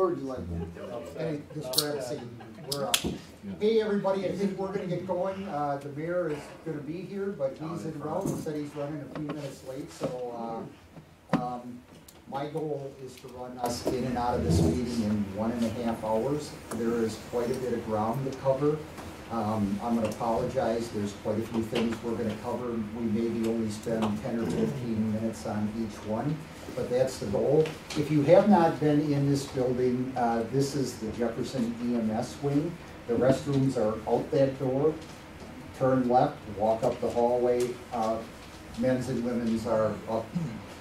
You like? Seat. We're up. Hey, everybody, I think we're gonna get going. Uh, the mayor is gonna be here, but he's in route, He said he's running a few minutes late, so, uh, um, my goal is to run us in and out of this meeting in one and a half hours. There is quite a bit of ground to cover. Um, I'm gonna apologize, there's quite a few things we're gonna cover. We maybe only spend ten or fifteen minutes on each one, but that's the goal. If you have not been in this building, uh, this is the Jefferson EMS wing. The restrooms are out that door, turn left, walk up the hallway. Uh, Men's and women's are up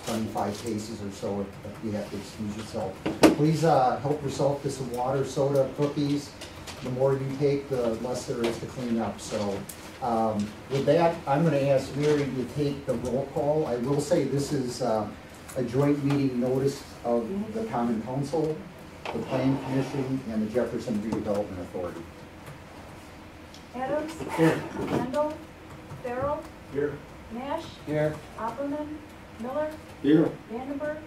twenty-five paces or so if you have to excuse yourself. Please, uh, help yourself to some water, soda, cookies. The more you take, the less there is to clean up, so. Um, with that, I'm gonna ask Mary to take the roll call. I will say this is, uh, a joint meeting notice of the common council, the plan commission, and the Jefferson redevelopment authority. Adams. Here. Kendall. Farrell. Here. Nash. Here. Opperman. Miller. Here. Vandenberg.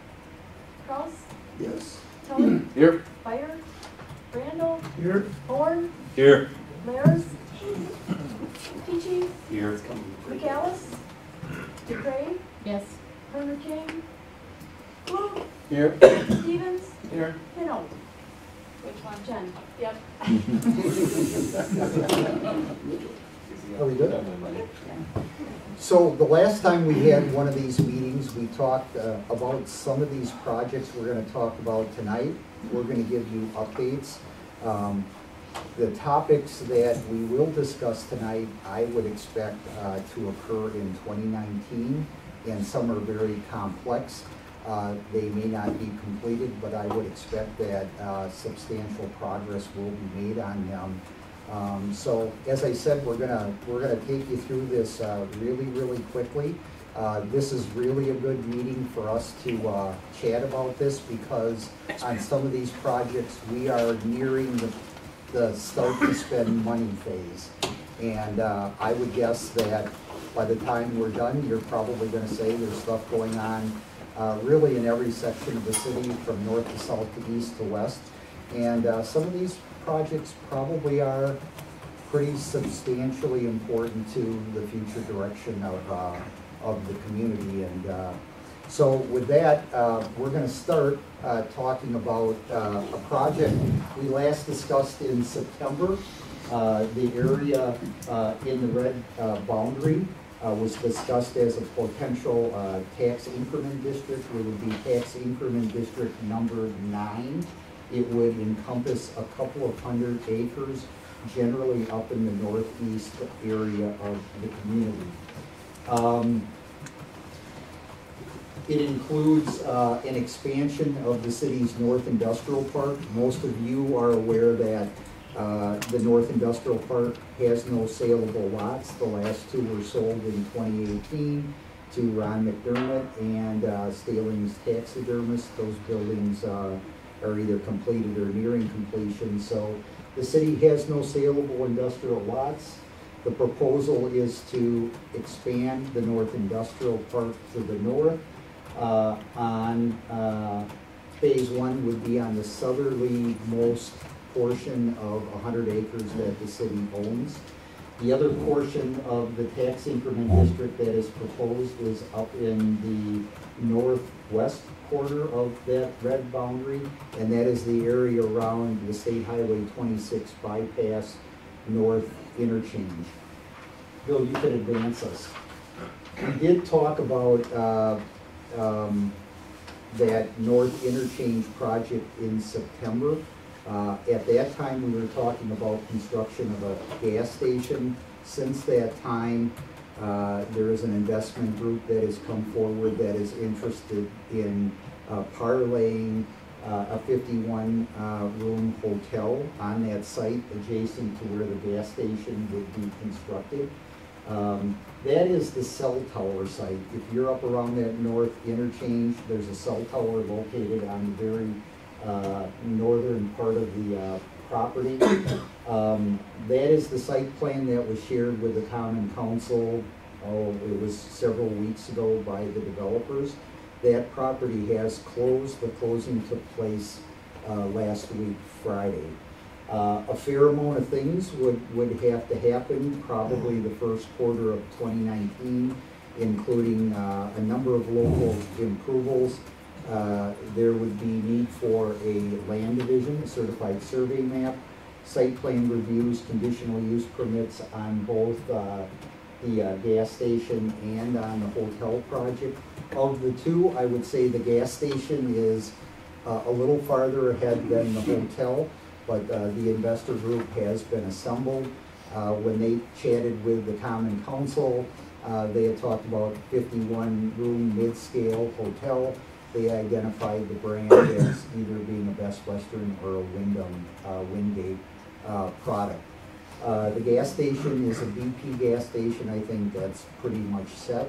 Kraus. Yes. Tully. Here. Fire. Randall. Here. Horn. Here. Lares. Peachy. Here. McAllis. DeCrey. Yes. Herman King. Blue. Here. Stevens. Here. Pinow. Which one? Jen. Yep. Are we good? So the last time we had one of these meetings, we talked uh, about some of these projects we're gonna talk about tonight. We're gonna give you updates. Um, The topics that we will discuss tonight, I would expect uh, to occur in 2019, and some are very complex. Uh, They may not be completed, but I would expect that uh, substantial progress will be made on them. Um, So, as I said, we're gonna, we're gonna take you through this uh, really, really quickly. Uh, This is really a good meeting for us to uh, chat about this because on some of these projects, we are nearing the, the start to spend money phase. And uh, I would guess that by the time we're done, you're probably gonna say there's stuff going on uh, really in every section of the city, from north to south to east to west. And uh, some of these projects probably are pretty substantially important to the future direction of, uh, of the community. And uh, so with that, uh, we're gonna start uh, talking about a project we last discussed in September. The area in the red boundary uh, was discussed as a potential uh, tax increment district. It would be tax increment district number nine. It would encompass a couple of hundred acres, generally up in the northeast area of the community. Um, It includes uh, an expansion of the city's North Industrial Park. Most of you are aware that uh, the North Industrial Park has no saleable lots. The last two were sold in 2018 to Ron McDermott and uh, Staling's Taxidermist. Those buildings uh, are either completed or nearing completion. So the city has no saleable industrial lots. The proposal is to expand the North Industrial Park to the north. Uh, On, uh, phase one would be on the southerly most portion of 100 acres that the city owns. The other portion of the tax increment district that is proposed is up in the northwest quarter of that red boundary, and that is the area around the State Highway 26 bypass north interchange. Bill, you could advance us. We did talk about uh, um, that north interchange project in September. Uh, At that time, we were talking about construction of a gas station. Since that time, uh, there is an investment group that has come forward that is interested in uh, parlaying uh, a fifty-one uh, room hotel on that site adjacent to where the gas station would be constructed. Um, That is the cell tower site. If you're up around that north interchange, there's a cell tower located on the very uh, northern part of the uh, property. Um, That is the site plan that was shared with the common council, oh, it was several weeks ago by the developers. That property has closed, the closing took place uh, last week, Friday. Uh, A fair amount of things would, would have to happen, probably the first quarter of 2019, including uh, a number of local improvals. Uh, There would be need for a land division, a certified survey map, site plan reviews, conditional use permits on both uh, the uh, gas station and on the hotel project. Of the two, I would say the gas station is uh, a little farther ahead than the hotel, but uh, the investor group has been assembled. When they chatted with the common council, they had talked about fifty-one room mid-scale hotel. They identified the brand as either being a Best Western or a Wyndham, uh, Wingate uh, product. Uh, The gas station is a BP gas station, I think that's pretty much set.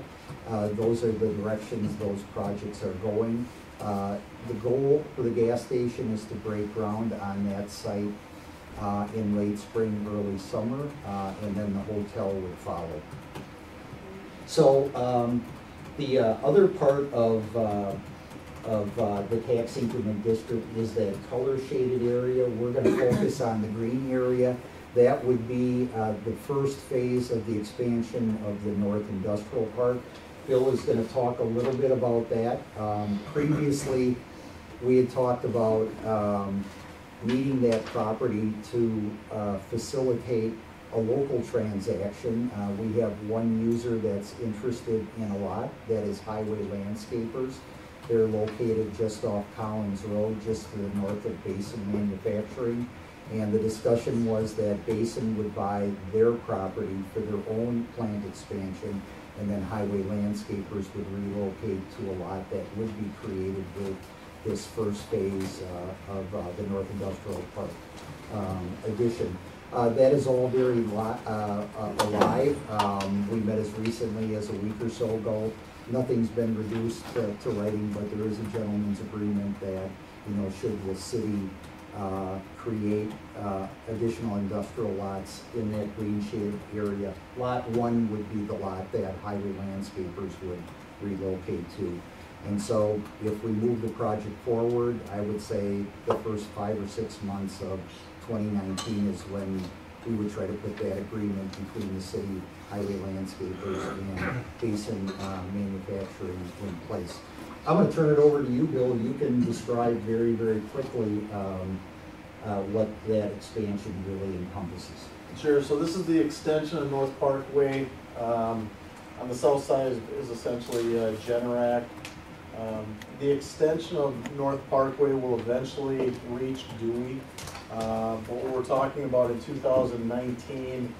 Uh, Those are the directions those projects are going. Uh, The goal for the gas station is to break ground on that site uh, in late spring, early summer, and then the hotel would follow. So um, the other part of, of uh, the tax increment district is that color shaded area. We're gonna focus on the green area. That would be uh, the first phase of the expansion of the North Industrial Park. Bill is gonna talk a little bit about that. Um, Previously, we had talked about um, needing that property to uh, facilitate a local transaction. Uh, We have one user that's interested in a lot, that is Highway Landscapers. They're located just off Collins Road, just to the north of Basin Manufacturing. And the discussion was that Basin would buy their property for their own plant expansion, and then Highway Landscapers would relocate to a lot that would be created with this first phase uh, of uh, the North Industrial Park um, addition. Uh, That is all very uh, uh, alive. Um, We met as recently as a week or so ago. Nothing's been reduced to to writing, but there is a gentleman's agreement that, you know, should the city uh, create uh, additional industrial lots in that green shaded area. Lot one would be the lot that Highway Landscapers would relocate to. And so if we move the project forward, I would say the first five or six months of 2019 is when we would try to put that agreement between the city, highway landscapers, and Basin uh, Manufacturing in place. I'm gonna turn it over to you, Bill. You can describe very, very quickly um, uh, what that expansion really encompasses. Sure, so this is the extension of North Parkway. Um, on the south side is, is essentially uh, Generac. Um, the extension of North Parkway will eventually reach Dewey. Uh, but what we're talking about in two thousand nineteen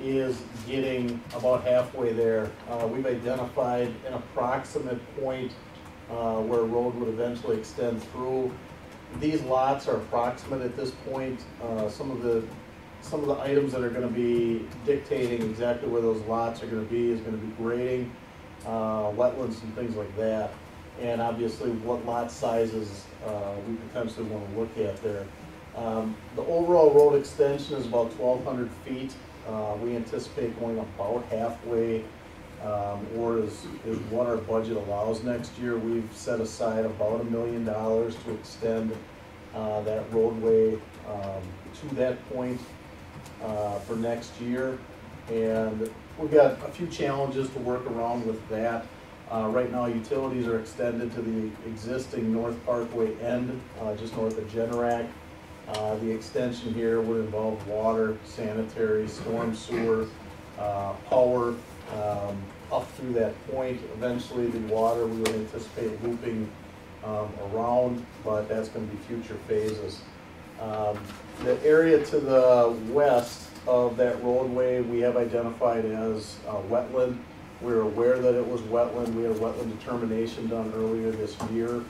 is getting about halfway there. Uh, we've identified an approximate point, uh, where a road would eventually extend through. These lots are approximate at this point. Uh, some of the some of the items that are gonna be dictating exactly where those lots are gonna be is gonna be grading, uh, wetlands and things like that. And obviously what lot sizes, uh, we potentially wanna look at there. Um, the overall road extension is about twelve hundred feet. Uh, we anticipate going about halfway, um, or is, is what our budget allows next year. We've set aside about a million dollars to extend, uh, that roadway, um, to that point uh, for next year. And we've got a few challenges to work around with that. Uh, Right now, utilities are extended to the existing North Parkway end, uh, just north of Generac. Uh, The extension here would involve water, sanitary, storm sewer, uh, power, um, up through that point. Eventually, the water, we would anticipate looping um, around, but that's gonna be future phases. Um, The area to the west of that roadway, we have identified as uh, wetland. We're aware that it was wetland, we had a wetland determination done earlier this year.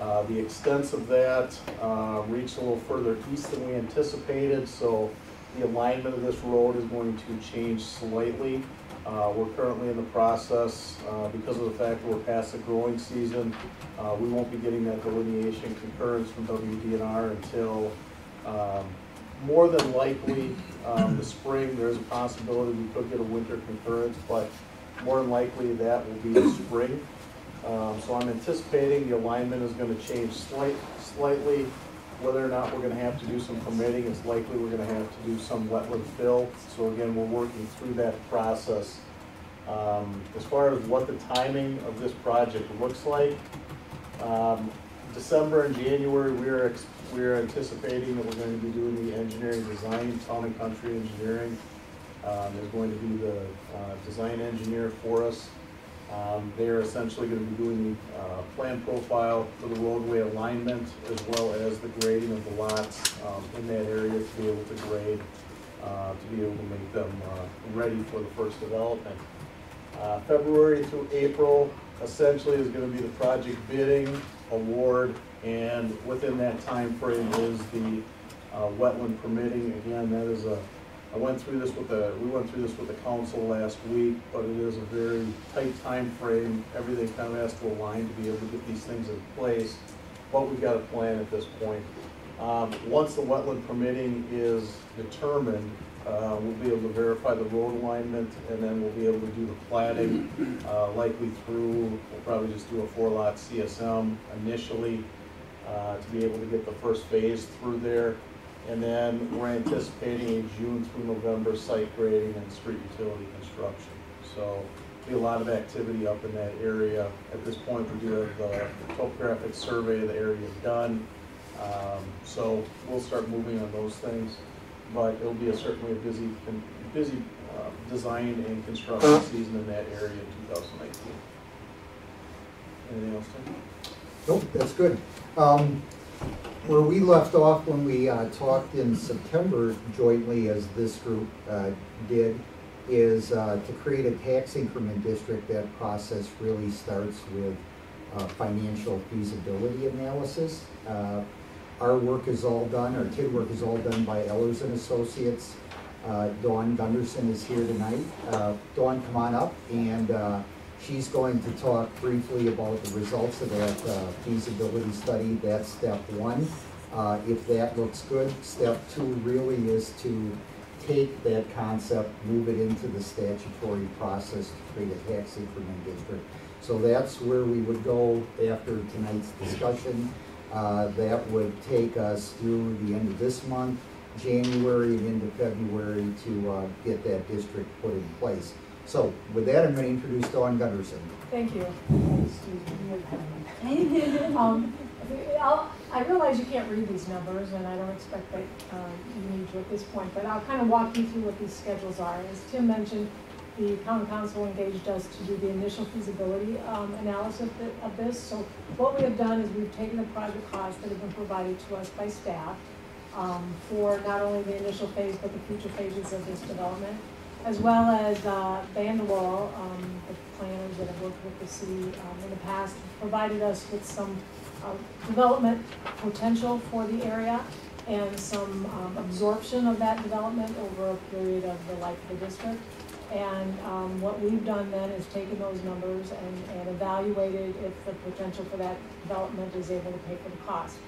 Uh, The extent of that uh, reached a little further east than we anticipated, so the alignment of this road is going to change slightly. Uh, We're currently in the process, uh, because of the fact that we're past the growing season, uh, we won't be getting that delineation concurrence from WDNR until um, more than likely, um, the spring, there's a possibility we could get a winter concurrence, but more than likely that will be the spring. Um, so I'm anticipating the alignment is gonna change slight, slightly. whether or not we're gonna have to do some permitting, it's likely we're gonna have to do some wetland fill. So again, we're working through that process. Um, as far as what the timing of this project looks like, um, December and January, we are, we are anticipating that we're going to be doing the engineering design, town and country engineering. Um, is going to be the, uh, design engineer for us. Um, they are essentially gonna be doing the, uh, plan profile for the roadway alignment as well as the grading of the lots, um, in that area to be able to grade, uh, to be able to make them, uh, ready for the first development. Uh, February through April essentially is gonna be the project bidding, award, and within that time frame is the uh, wetland permitting. Again, that is a, I went through this with the, we went through this with the council last week, but it is a very tight time frame. Everything kind of has to align to be able to get these things in place, but we've got a plan at this point. Um, Once the wetland permitting is determined, uh, we'll be able to verify the road alignment, and then we'll be able to do the platting, uh, likely through, we'll probably just do a four-lot CSM initially, uh, to be able to get the first phase through there. And then we're anticipating a June through November site grading and street utility construction. So, be a lot of activity up in that area. At this point, we do have the topographic survey of the area done. Um, So we'll start moving on those things, but it'll be a certainly a busy, busy uh, design and construction season in that area in 2019. Anything else, Tim? Nope, that's good. Um, Where we left off when we uh, talked in September jointly as this group uh, did, is uh, to create a tax increment district. That process really starts with uh, financial feasibility analysis. Uh, Our work is all done, our TID work is all done by Ehlers and Associates. Uh, Dawn Gunderson is here tonight. Dawn, come on up, and she's going to talk briefly about the results of that uh, feasibility study. That's step one. Uh, If that looks good, step two really is to take that concept, move it into the statutory process to create a tax increment district. So that's where we would go after tonight's discussion. Uh, That would take us through the end of this month, January and into February to uh, get that district put in place. So with that, I'm going to introduce Dawn Gunderson. Thank you. Um, I realize you can't read these numbers, and I don't expect that um, you need to at this point, but I'll kind of walk you through what these schedules are. As Tim mentioned, the county council engaged us to do the initial feasibility um, analysis of thi- of this. So what we have done is we've taken the project costs that have been provided to us by staff um, for not only the initial phase, but the future phases of this development, as well as uh, Vandewalle, um, the planners that have worked with the city um, in the past, provided us with some um, development potential for the area and some um, absorption of that development over a period of the life of the district. And um, what we've done then is taken those numbers and, and evaluated if the potential for that development is able to pay for the cost.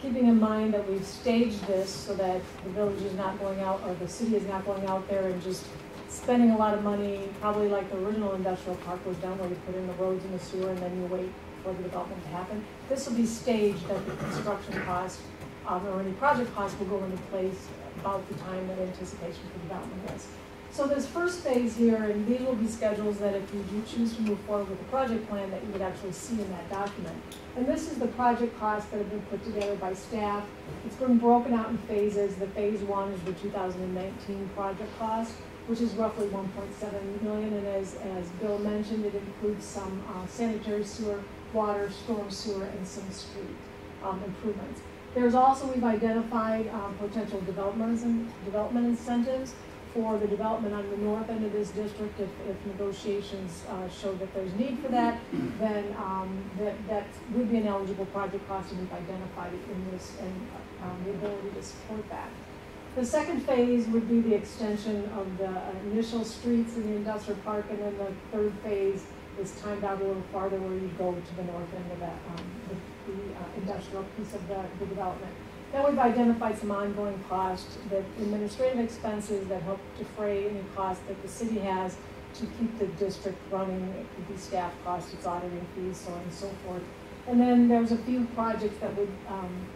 Keeping in mind that we've staged this so that the village is not going out, or the city is not going out there and just spending a lot of money, probably like the original industrial park was done, where you put in the roads and the sewer and then you wait for the development to happen. This will be staged that the construction cost, um, or any project cost will go into place about the time that anticipation for development is. So this first phase here, and these will be schedules that if you do choose to move forward with the project plan, that you would actually see in that document. And this is the project costs that have been put together by staff. It's been broken out in phases. The phase one is the two thousand and nineteen project cost, which is roughly one point seven million, and as, as Bill mentioned, it includes some uh, sanitary sewer, water, storm sewer, and some street, um, improvements. There's also, we've identified, um, potential developments and development incentives for the development on the north end of this district, if, if negotiations, uh, show that there's need for that, then, um, that, that would be an eligible project cost, and we've identified it in this, and, um, the ability to support that. The second phase would be the extension of the initial streets in the industrial park, and then the third phase is timed out a little farther where you go to the north end of that, um, the, the uh, industrial piece of the, the development. Then we've identified some ongoing costs, that administrative expenses that help defray any costs that the city has to keep the district running, it could be staff costs, it's auditing fees, so on and so forth. And then there's a few projects that would, um,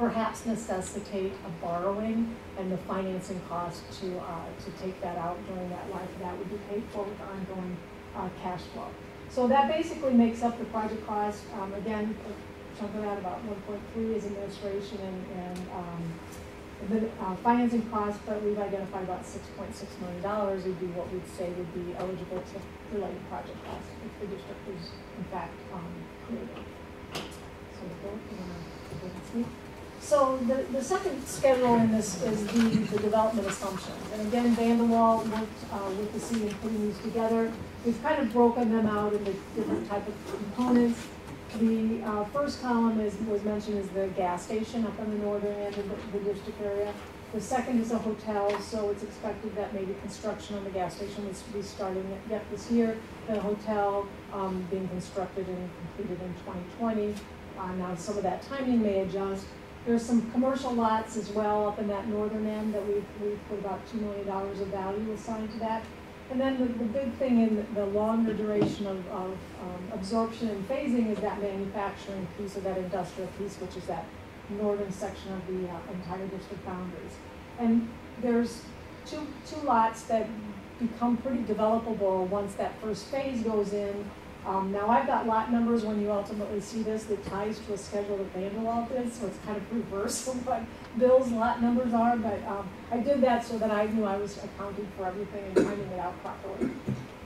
perhaps necessitate a borrowing and the financing cost to, uh, to take that out during that life, that would be paid for with ongoing, uh, cash flow. So that basically makes up the project cost, um, again, a chunk of that, about one point three is administration and, and, um, the, uh, financing cost, but we've identified about six point six million dollars would be what we'd say would be eligible to related project costs if the district is in fact, um, created. So, Bill, you and speak? So the, the second schedule in this is the, the development assumptions. And again, Vandewalle worked, uh, with the city in putting these together. We've kind of broken them out into different type of components. The, uh, first column is, was mentioned as the gas station up on the northern end of the, the district area. The second is a hotel, so it's expected that maybe construction on the gas station will be starting yet this year. The hotel, um, being constructed and completed in twenty twenty. Uh, now, some of that timing may adjust. There's some commercial lots as well up in that northern end that we've, we've put about two million dollars of value assigned to that. And then the, the big thing in the longer duration of, of um, absorption and phasing is that manufacturing piece or that industrial piece, which is that northern section of the uh, entire district boundaries. And there's two, two lots that become pretty developable once that first phase goes in. Um, now I've got lot numbers when you ultimately see this that ties to a schedule that Vandewalle did, so it's kind of reverse of what Bill's lot numbers are, but, um, I did that so that I knew I was accounting for everything and timing it out properly.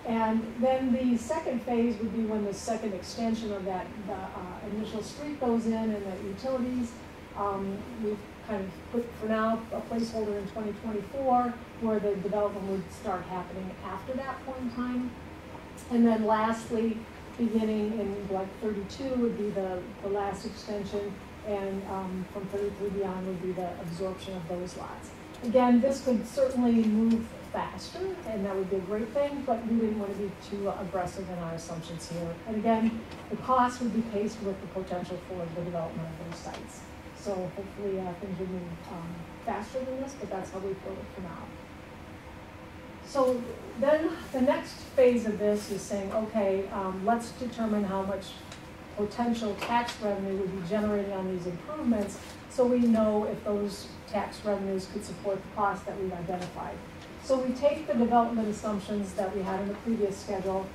And then the second phase would be when the second extension of that, the, uh, initial street goes in and the utilities. Um, we've kind of put for now a placeholder in twenty twenty-four where the development would start happening after that point in time. And then lastly, beginning in block thirty-two would be the, the last extension, and, um, from thirty-three beyond would be the absorption of those lots. Again, this could certainly move faster, and that would be a great thing, but we didn't want to be too aggressive in our assumptions here. And again, the cost would be paced with the potential for the development of those sites. So hopefully, uh, things will move, um, faster than this, but that's how we put it for now. So then the next phase of this is saying, okay, um, let's determine how much potential tax revenue would be generated on these improvements, so we know if those tax revenues could support the cost that we've identified. So we take the development assumptions that we had in the previous schedule,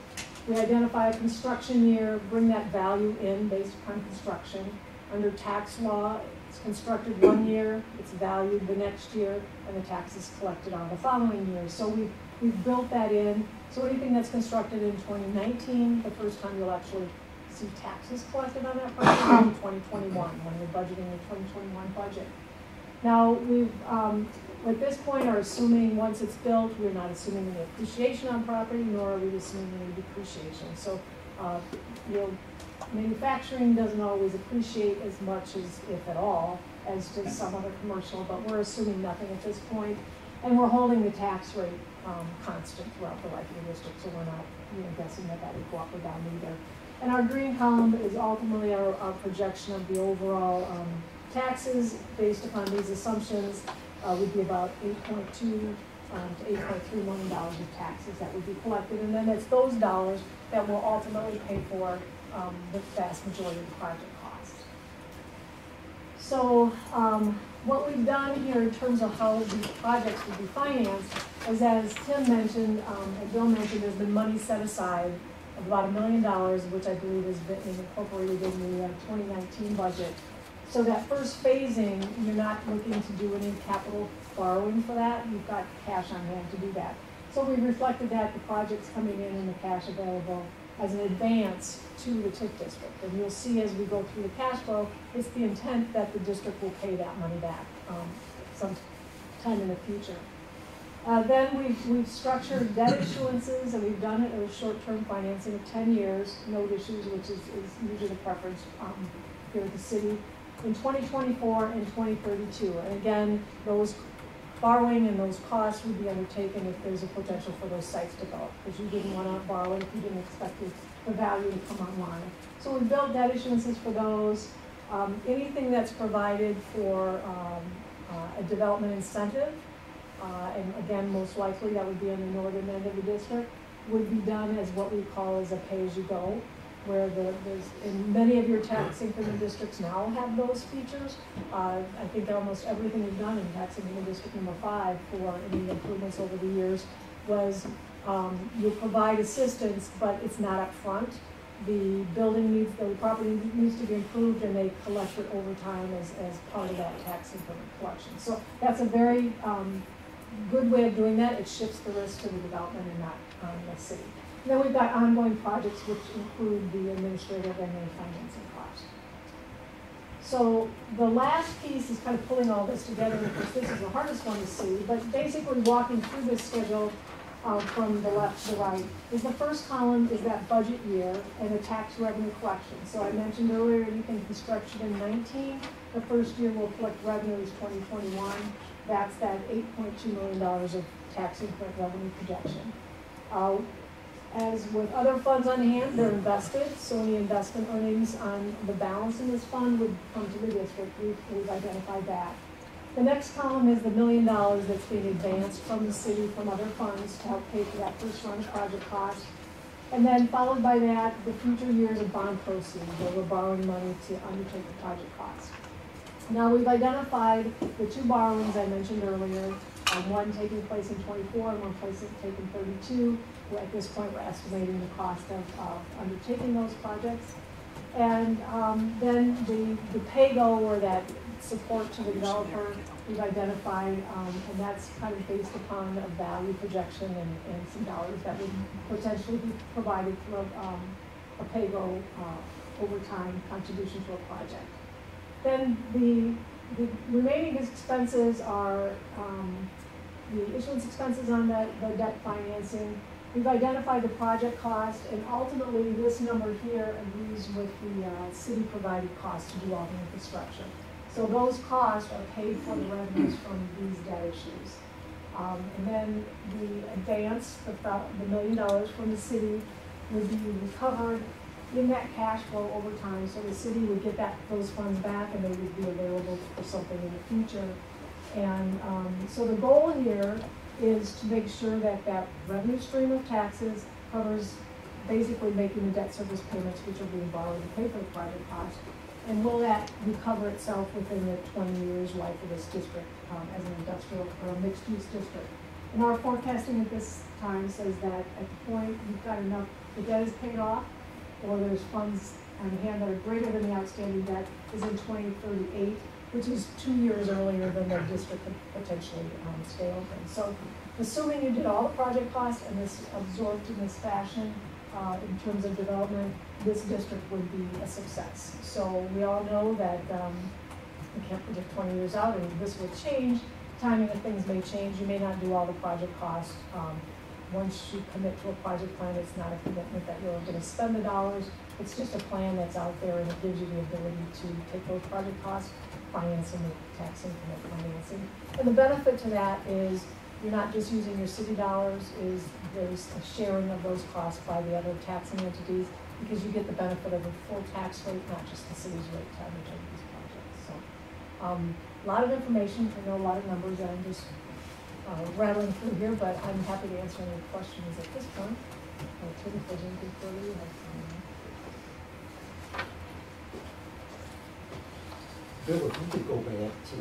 we identify a construction year, bring that value in based upon construction. Under tax law, it's constructed one year, it's valued the next year, and the tax is collected on the following year. So we, we've built that in. So anything that's constructed in twenty nineteen, the first time you'll actually see taxes collected on that project in twenty twenty-one, when we're budgeting the twenty twenty-one budget. Now, we've, um, at this point are assuming, once it's built, we're not assuming any appreciation on property, nor are we assuming any depreciation. So, uh, you know, manufacturing doesn't always appreciate as much as, if at all, as does some other commercial, but we're assuming nothing at this point. And we're holding the tax rate, um, constant throughout the life of the district, so we're not, you know, guessing that that would go up or down either. And our green column is ultimately our, our projection of the overall, um, taxes based upon these assumptions, uh, would be about eight point two, um, to eight point three million dollars of taxes that would be collected. And then it's those dollars that will ultimately pay for, um, the vast majority of the project costs. So, um, what we've done here in terms of how these projects would be financed is as Tim mentioned, um, and Bill mentioned, there's been money set aside of about a million dollars, which I believe has been incorporated in the uh, twenty nineteen budget. So that first phasing, you're not looking to do any capital borrowing for that, you've got cash on hand to do that. So we reflected that, the project's coming in and the cash available as an advance to the TIF district. And you'll see as we go through the cash flow, it's the intent that the district will pay that money back, um, sometime in the future. Uh, then we've, we've structured debt issuances, and we've done it as short-term financing of ten years, note issues, which is, is usually the preference, um, here at the city, in twenty twenty-four and twenty thirty-two. And again, those borrowing and those costs would be undertaken if there's a potential for those sites to go, because you didn't wanna borrow if you didn't expect the, the value to come online. So we built debt issuances for those. Um, anything that's provided for, um, uh, a development incentive, uh, and again, most likely that would be on the northern end of the district, would be done as what we call as a pay-as-you-go. Where the, there's, many of your tax increment districts now have those features. Uh, I think almost everything we've done in tax increment district number five for any improvements over the years was, um, you provide assistance, but it's not upfront. The building needs, the property needs to be improved and they collect it over time as, as part of that tax increment collection. So that's a very, um, good way of doing that, it shifts the risk to the development and not on the city. Then we've got ongoing projects which include the administrative and the financing costs. So the last piece is kind of pulling all this together, course, this is the hardest one to see, but basically walking through this schedule uh, from the left to the right, is the first column is that budget year and the tax revenue collection. So I mentioned earlier, anything construction in nineteen, the first year we'll collect revenues twenty twenty-one. That's that eight point two million dollars of tax increment revenue projection. Uh, As with other funds on hand, they're invested, so any investment earnings on the balance in this fund would come to the district. We've, we've identified that. The next column is the million dollars that's being advanced from the city from other funds to help pay for that first round of project cost. And then followed by that, the future years of bond proceeds, where we're borrowing money to undertake the project cost. Now, we've identified the two borrowings I mentioned earlier, um, one taking place in twenty-four and one place taking thirty-two. At this point, we're estimating the cost of, of undertaking those projects. And, um, then the, the pay-go or that support to the developer, we've identified, um, and that's kind of based upon a value projection and, and some dollars that would potentially be provided through, um, a pay-go, uh, over time contribution to a project. Then the, the remaining expenses are, um, the issuance expenses on the, the debt financing. We've identified the project cost, and ultimately, this number here agrees with the, uh, city-provided cost to do all the infrastructure. So those costs are paid for the revenues from these debt issues. Um, and then the advance, the, the million dollars from the city would be recovered in that cash flow over time, so the city would get that, those funds back and they would be available for something in the future. And, um, so the goal here is to make sure that that revenue stream of taxes covers basically making the debt service payments which are being borrowed to pay for the project cost. And will that recover itself within the twenty years life of this district, um, as an industrial or a mixed-use district? And our forecasting at this time says that at the point you've got enough, the debt is paid off, or there's funds on hand that are greater than the outstanding debt is in twenty thirty-eight, which is two years earlier than the district could potentially, um, stay open. So assuming you did all the project costs and this absorbed in this fashion, uh, in terms of development, this district would be a success. So we all know that, um, we can't predict twenty years out, and this will change, timing of things may change, you may not do all the project costs. Um, once you commit to a project plan, it's not a commitment that you're gonna spend the dollars, it's just a plan that's out there and it gives you the ability to take those project costs, finance them tax increment financing. And the benefit to that is you're not just using your city dollars, is there's a sharing of those costs by the other taxing entities, because you get the benefit of a full tax rate, not just the city's rate to undertake these projects, so. Um, a lot of information, I know a lot of numbers that I'm just, uh, rattling through here, but I'm happy to answer any questions at this point. Or Tim, if you could go back to,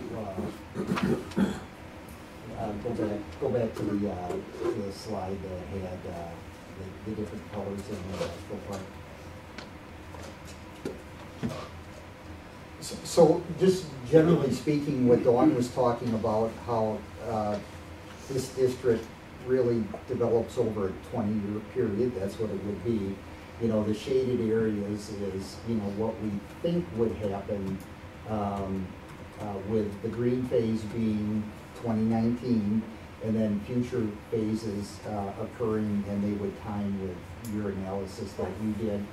uh, go back, go back to the, the slide that had, the, the different colors in the park. So- So, just generally speaking, what Dawn was talking about, how, uh, this district really develops over a twenty-year period, that's what it would be. You know, the shaded areas is, you know, what we think would happen, um, uh, with the green phase being twenty nineteen, and then future phases, uh, occurring, and they would time with your analysis that you did.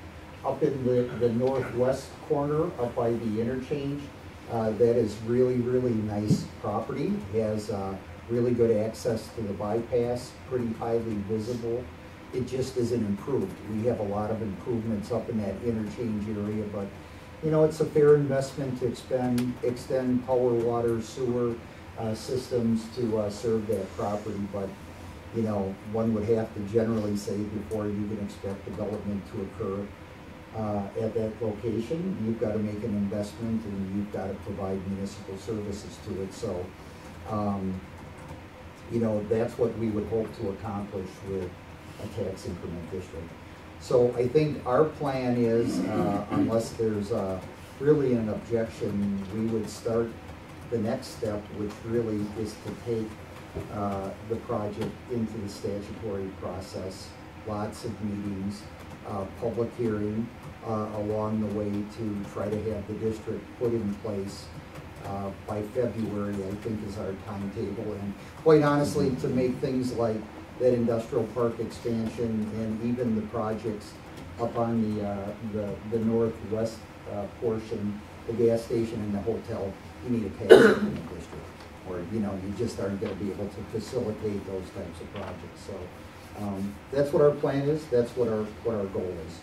Up in the, the northwest corner, up by the interchange, uh, that is really, really nice property, has, uh, really good access to the bypass, pretty highly visible. It just isn't improved. We have a lot of improvements up in that interchange area, but, you know, it's a fair investment to expend, extend power, water, sewer, uh, systems to, uh, serve that property, but, you know, one would have to generally say before you can expect development to occur, uh, at that location, you've got to make an investment and you've got to provide municipal services to it, so, um, you know, that's what we would hope to accomplish with a tax increment district. So I think our plan is, uh, unless there's, uh, really an objection, we would start the next step, which really is to take, uh, the project into the statutory process, lots of meetings, uh, public hearing, uh, along the way to try to have the district put in place, by February, I think is our timetable. And quite honestly, to make things like that industrial park expansion and even the projects up on the, uh, the, the northwest, uh, portion, the gas station and the hotel, you need a tax the district. Or, you know, you just aren't gonna be able to facilitate those types of projects, so, um, that's what our plan is, that's what our, what our goal is.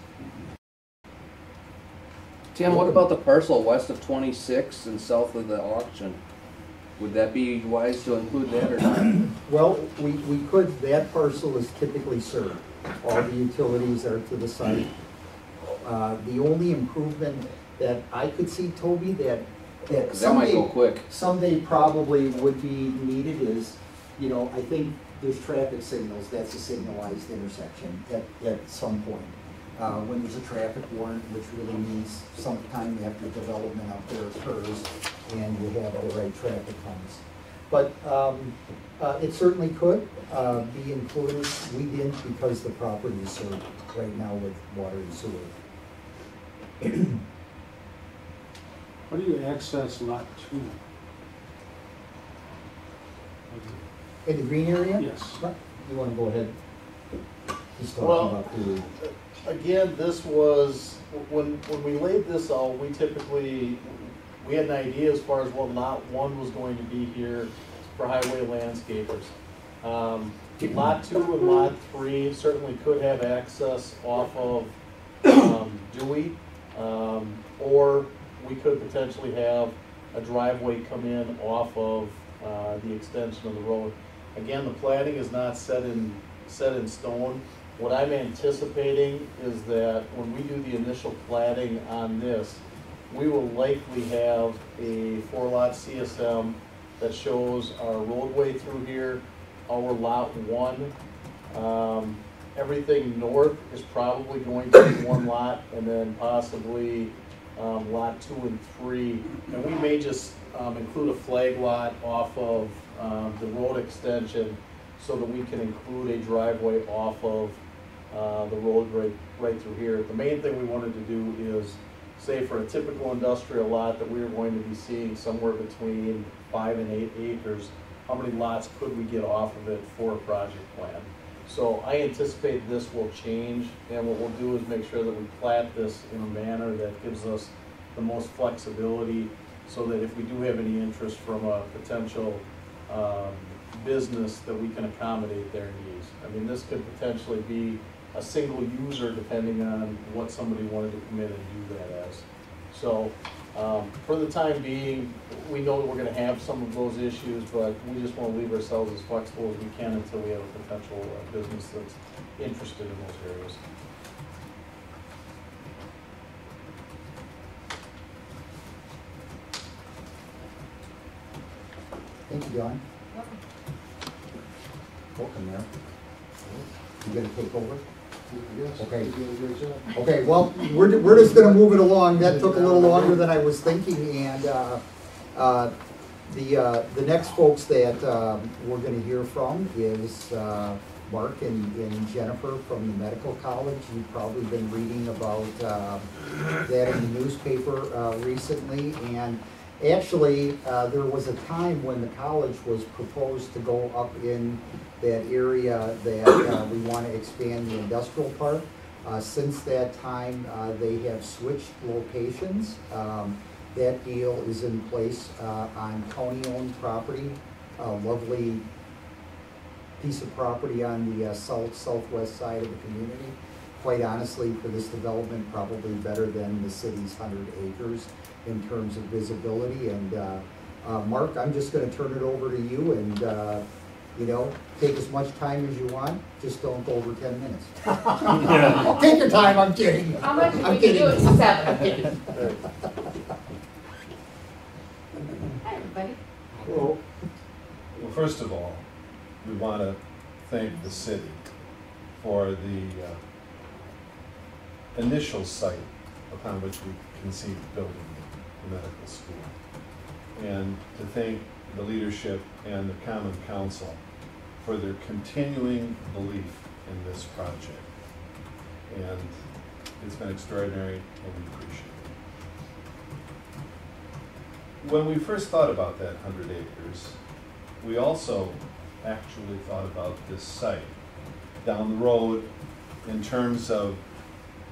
Tim, what about the parcel west of twenty-six and south of the auction? Would that be wise to include that or not? Well, we, we could, that parcel is typically served. All the utilities are to the site. Uh, the only improvement that I could see, Toby, that, that That might go someday, quick. someday probably would be needed is, you know, I think there's traffic signals, that's a signalized intersection at, at some point. Uh, when there's a traffic warrant, which really means sometime after development out there occurs and you have the right traffic cones. But, um, uh, it certainly could, uh, be included. We didn't because the property is served right now with water and sewer. How do you access lot two? In the green area? Yes. You wanna go ahead? He's talking Well- about the, Again, this was, when, when we laid this out, we typically, we had an idea as far as what lot one was going to be here for highway landscapers. Um, lot two and lot three certainly could have access off of, um, Dewey. Um, or we could potentially have a driveway come in off of, uh, the extension of the road. Again, the planning is not set in, set in stone. What I'm anticipating is that when we do the initial platting on this, we will likely have a four lot CSM that shows our roadway through here, our lot one. Um, everything north is probably going to be one lot, and then possibly, um, lot two and three. And we may just, um, include a flag lot off of, um, the road extension so that we can include a driveway off of, uh, the road right, right through here. The main thing we wanted to do is, say for a typical industrial lot that we are going to be seeing somewhere between five and eight acres, how many lots could we get off of it for a project plan? So I anticipate this will change, and what we'll do is make sure that we plat this in a manner that gives us the most flexibility, so that if we do have any interest from a potential, um, business, that we can accommodate their needs. I mean, this could potentially be a single user depending on what somebody wanted to come in and do that as. So, um, for the time being, we know that we're gonna have some of those issues, but we just wanna leave ourselves as flexible as we can until we have a potential uh, business that's interested in those areas. thank you, Dawn. Welcome there. You gonna take over? Yes. Okay. you did a great job. Okay, well, we're, we're just gonna move it along, that took a little longer than I was thinking, and, uh, uh, the, uh, the next folks that, um, we're gonna hear from is, uh, Mark and, and Jennifer from the medical college, you've probably been reading about, uh, that in the newspaper, uh, recently, and actually, uh, there was a time when the college was proposed to go up in that area that, uh, we wanna expand the industrial park. Uh, Since that time, uh, they have switched locations. Um, That deal is in place uh, on county-owned property, a lovely piece of property on the uh, south, southwest side of the community. Quite honestly, for this development, probably better than the city's hundred acres in terms of visibility. And uh, Mark, I'm just gonna turn it over to you and You know, take as much time as you want, just don't go over ten minutes. Take your time, I'm kidding. How much if I'm we could do it kidding. to seven? Right. Hi, everybody. Well, well, first of all, we want to thank the city for the uh, initial site upon which we conceived building the medical school. And to thank the leadership and the common council for their continuing belief in this project. And it's been extraordinary and we appreciate it. When we first thought about that hundred acres, we also actually thought about this site down the road in terms of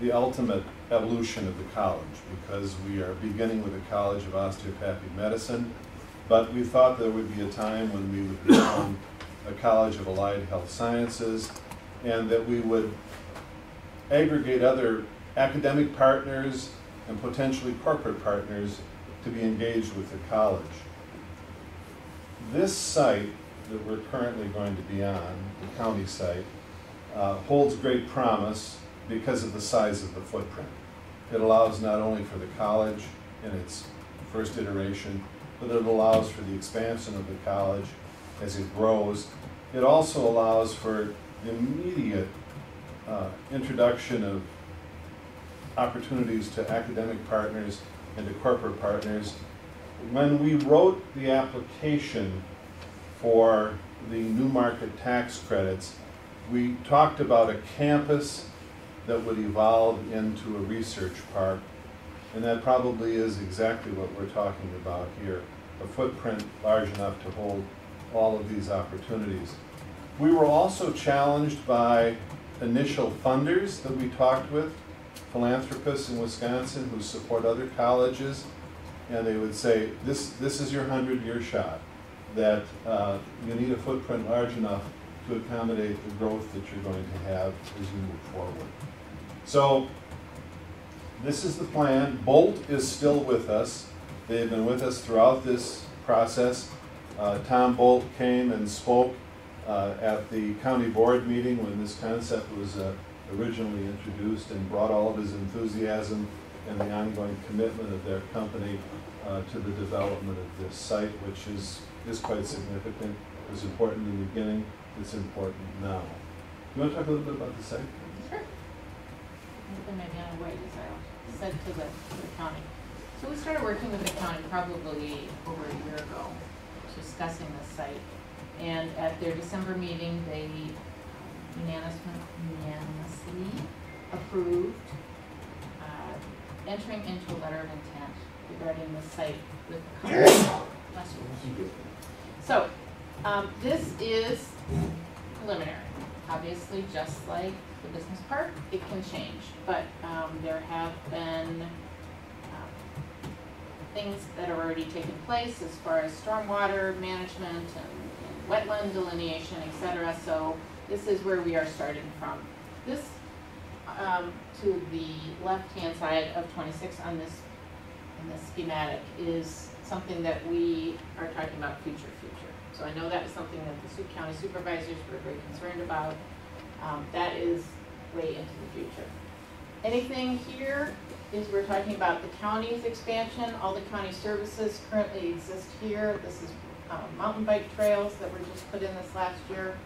the ultimate evolution of the college, because we are beginning with a College of Osteopathic Medicine, but we thought there would be a time when we would become a College of Allied Health Sciences, and that we would aggregate other academic partners and potentially corporate partners to be engaged with the college. This site that we're currently going to be on, the county site, uh, holds great promise because of the size of the footprint. It allows not only for the college in its first iteration, but it allows for the expansion of the college as it grows. It also allows for immediate uh, introduction of opportunities to academic partners and to corporate partners. When we wrote the application for the new market tax credits, we talked about a campus that would evolve into a research park. And that probably is exactly what we're talking about here, a footprint large enough to hold all of these opportunities. We were also challenged by initial funders that we talked with, philanthropists in Wisconsin who support other colleges, and they would say, this, this is your hundred-year shot, that uh, you need a footprint large enough to accommodate the growth that you're going to have as you move forward. So, this is the plan. Bolt is still with us. They've been with us throughout this process. Uh, Tom Bolt came and spoke uh, at the county board meeting when this concept was uh, originally introduced and brought all of his enthusiasm and the ongoing commitment of their company uh, to the development of this site, which is, is quite significant. It was important in the beginning, it's important now. You want to talk a little bit about the site? Sure. They may be on their way, as To the, the county. So we started working with the county probably over a year ago, discussing this site. And at their December meeting, they unanimously, approved uh, entering into a letter of intent regarding the site with the county. So, um, this is preliminary. Obviously, just like the business park, it can change, but, um, there have been, um, things that are already taking place as far as stormwater management and, and wetland delineation, et cetera, so this is where we are starting from. This, um, to the left-hand side of twenty-six on this, in this schematic is something that we are talking about future, future. So I know that is something that the Sioux County supervisors were very concerned about. Um, that is way into the future. Anything here is we're talking about the county's expansion, all the county services currently exist here. This is, um, mountain bike trails that were just put in this last year.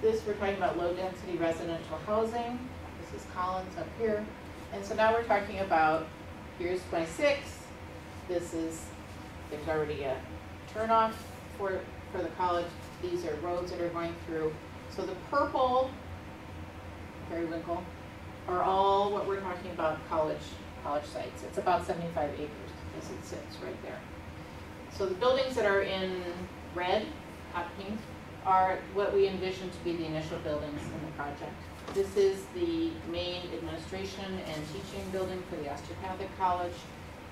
This, we're talking about low-density residential housing. This is Collins up here. And so now we're talking about, here's twenty-six. This is, there's already a turnoff for, for the college. These are roads that are going through. So the purple, periwinkle, are all what we're talking about college, college sites. It's about seventy-five acres as it sits right there. So the buildings that are in red, hot pink, are what we envision to be the initial buildings in the project. This is the main administration and teaching building for the osteopathic college.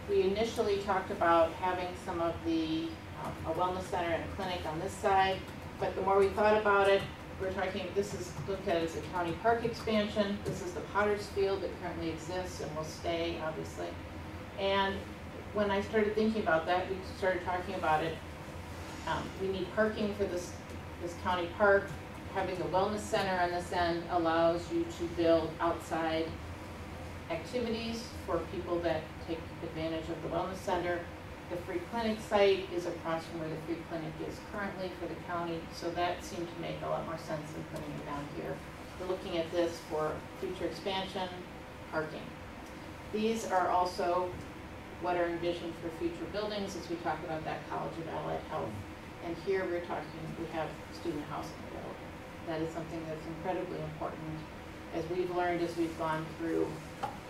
We initially talked about having some of the, um, a wellness center and a clinic on this side, but the more we thought about it, we're talking, this is looked at as a county park expansion, this is the Potter's Field that currently exists and will stay, obviously. And when I started thinking about that, we started talking about it, um, we need parking for this this county park, having a wellness center on this end allows you to build outside activities for people that take advantage of the wellness center. The free clinic site is across from where the free clinic is currently for the county, so that seemed to make a lot more sense than putting it down here. We're looking at this for future expansion, parking. These are also what are envisioned for future buildings as we talk about that College of Allied Health. And here we're talking, we have student housing available. That is something that's incredibly important, as we've learned as we've gone through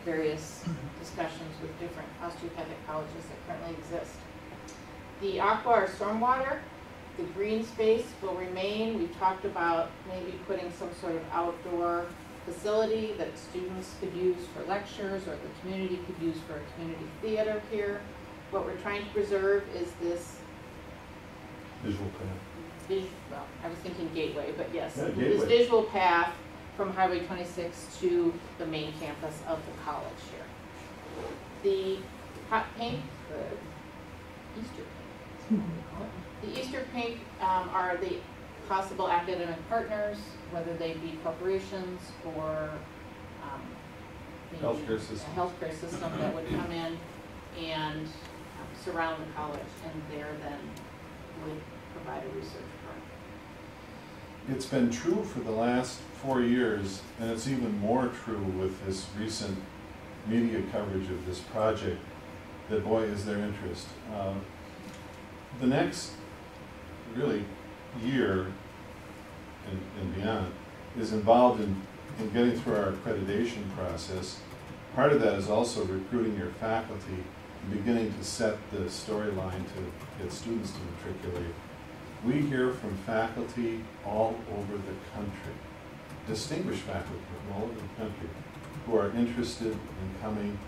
various discussions with different osteopathic colleges that currently exist. The aqua or stormwater, the green space will remain. We've talked about maybe putting some sort of outdoor facility that students could use for lectures or the community could use for a community theater here. What we're trying to preserve is this Visual path. vis- well, I was thinking gateway, but yes, Yeah, this visual path from Highway twenty-six to the main campus of the college here. The hot pink, the Easter pink. The Easter pink, um, are the possible academic partners, whether they be corporations or, um, the Healthcare system. healthcare system that would come in and um, surround the college, and there then would provide a research firm. It's been true for the last four years, and it's even more true with this recent media coverage of this project, that boy, is there interest. Uh, The next, really, year and, and beyond is involved in, in getting through our accreditation process. Part of that is also recruiting your faculty, and beginning to set the storyline to get students to matriculate. We hear from faculty all over the country, distinguished faculty from all over the country, who are interested in coming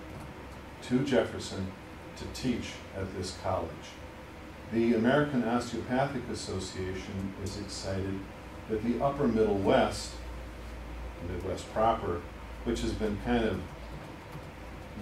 to Jefferson to teach at this college. The American Osteopathic Association is excited that the upper Middle West, the Midwest proper, which has been kind of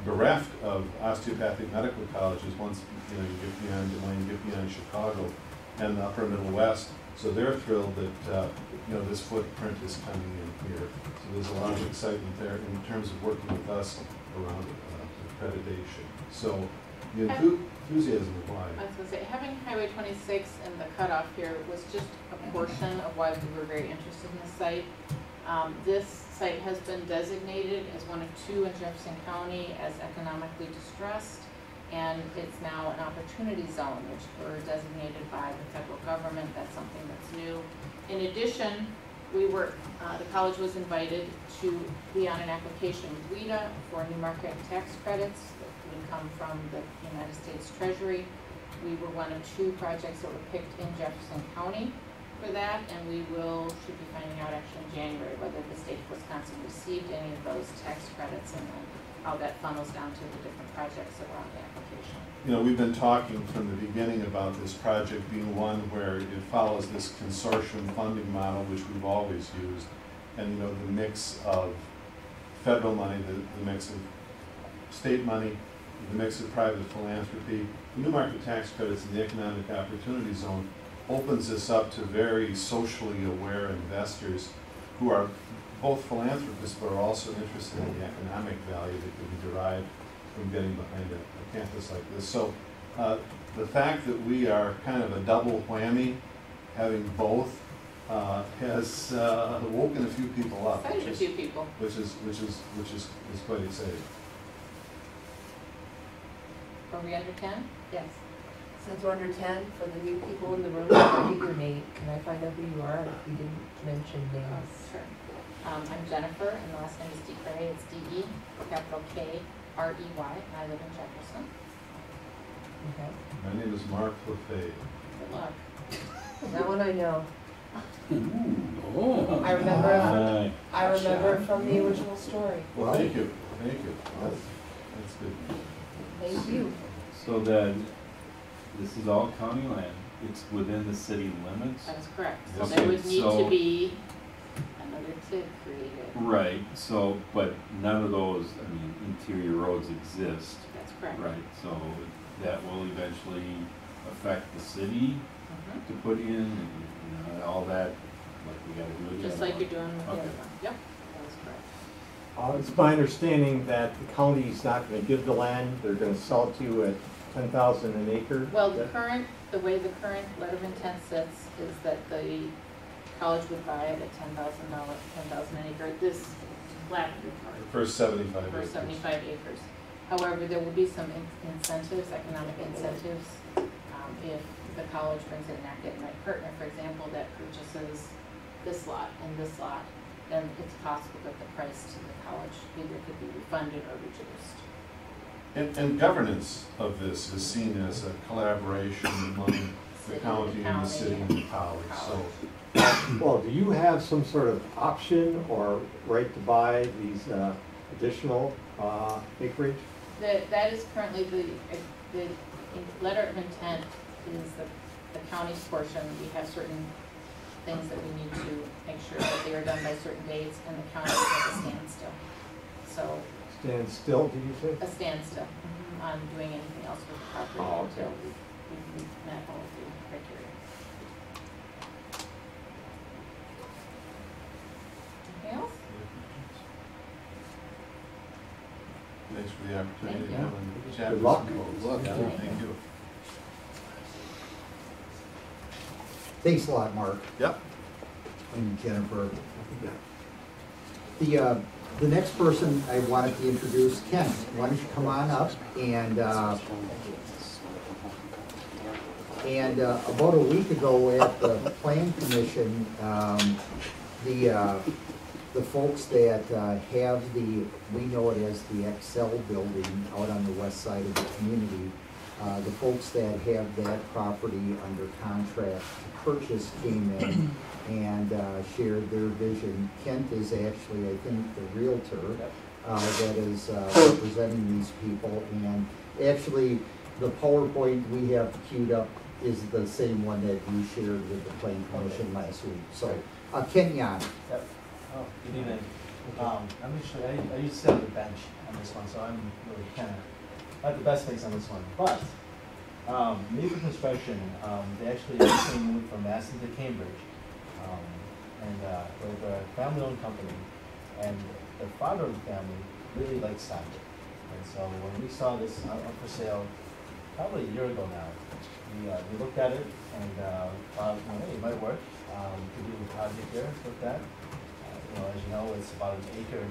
bereft of osteopathic medical colleges once, you know, you get beyond Des Moines, you get beyond Chicago and the upper Middle West. So they're thrilled that, uh, you know, this footprint is coming in here. So there's a lot of excitement there in terms of working with us around uh, accreditation. So the enthu- enthusiasm is wide. I was gonna say, having Highway twenty-six and the cutoff here was just a portion of why we were very interested in this site. Um, this site has been designated as one of two in Jefferson County as economically distressed. And it's now an opportunity zone, which were designated by the federal government, that's something that's new. In addition, we were, uh, the college was invited to be on an application with WHEDA for new market tax credits that would come from the United States Treasury. We were one of two projects that were picked in Jefferson County for that, and we will, should be finding out actually in January whether the state of Wisconsin received any of those tax credits and then how that funnels down to the different projects that were on the application. You know, we've been talking from the beginning about this project being one where it follows this consortium funding model, which we've always used. And, you know, the mix of federal money, the, the mix of state money, the mix of private philanthropy, the new market tax credits and the economic opportunity zone opens this up to very socially aware investors who are both philanthropists but are also interested in the economic value that can be derived from getting behind a campus like this. So uh, the fact that we are kind of a double whammy, having both, uh, has uh, woken a few people up, which Excited a is, few people. which is which is which is, is quite exciting. Are we under ten? Yes. Since we're under ten, for the new people in the room, give your name. Can I find out who you are if we didn't mention names? Sure. Um, I'm Jennifer, and the last name is DeKrey, it's D-E, capital K-R-E-Y, and I live in Jefferson. Okay. My name is Mark LaFave. Good luck. That one I know. Oh. I remember, uh, Aye. I remember from the original story. Well, thank you, thank you. That's, that's good. Thank you. So then, this is all county land, it's within the city limits? That is correct. So Okay, there would need to so- be another TID created. Right, so, but none of those, I mean, interior roads exist, That's correct. right? So that will eventually affect the city Mhm. to put in, and, you know, all that, like we gotta do again. Just like you're doing with the other Okay. one. Yep, that is correct. Uh, it's my understanding that the county's not gonna give the land, they're gonna sell it to you at ten thousand an acre. Well, the That- current, the way the current letter of intent sits is that the college would buy it at ten thousand dollars, ten thousand an acre, this Lavender part. First seventy-five for acres. seventy-five acres. However, there will be some in- incentives, economic incentives, um, if the college brings in an academic partner, for example, that purchases this lot and this lot, then it's possible that the price to the college either could be refunded or reduced. And, and governance of this is seen as a collaboration among the City, county and the city and the college, so. Well, do you have some sort of option or right to buy these, uh, additional, uh, acreage? That, that is currently the, the letter of intent is the, the county's portion. We have certain things that we need to make sure that they are done by certain dates, and the county is at a standstill. So, Stand still, did you say? a standstill on doing anything else with the property Oh, okay. until we- we- we've met all of the criteria. Anything else? Thanks for the opportunity to Thank you. come and Good luck. Good luck. Yeah, Thank you. Thanks a lot, Mark Yep. and Jennifer. The, uh, the next person I wanted to introduce, Ken, why don't you come on up and, uh, and uh, about a week ago at the Plan Commission, um, the, uh, the folks that uh, have the, we know it as the Excel building out on the west side of the community, uh, the folks that have that property under contract to purchase came in and uh, shared their vision. Kent is actually, I think, the realtor uh, that is uh, representing these people. And actually, the PowerPoint we have queued up is the same one that you shared with the Plan Commission last week. So, uh, Ken Yan. Yep. Oh, good evening. Um, I'm usually, I, I used to sit on the bench on this one, so I'm really kind of, not the best place on this one. But, um, Maple Construction, um, they actually recently moved from Madison to Cambridge. Um, and, uh, they're, a family-owned company, and the father of the family really likes soccer. And so when we saw this up up for sale, probably a year ago now, we, uh, we looked at it and, uh, thought, hey, it might work. Um, could do a project here, looked at. Know, as you know, it's about an acre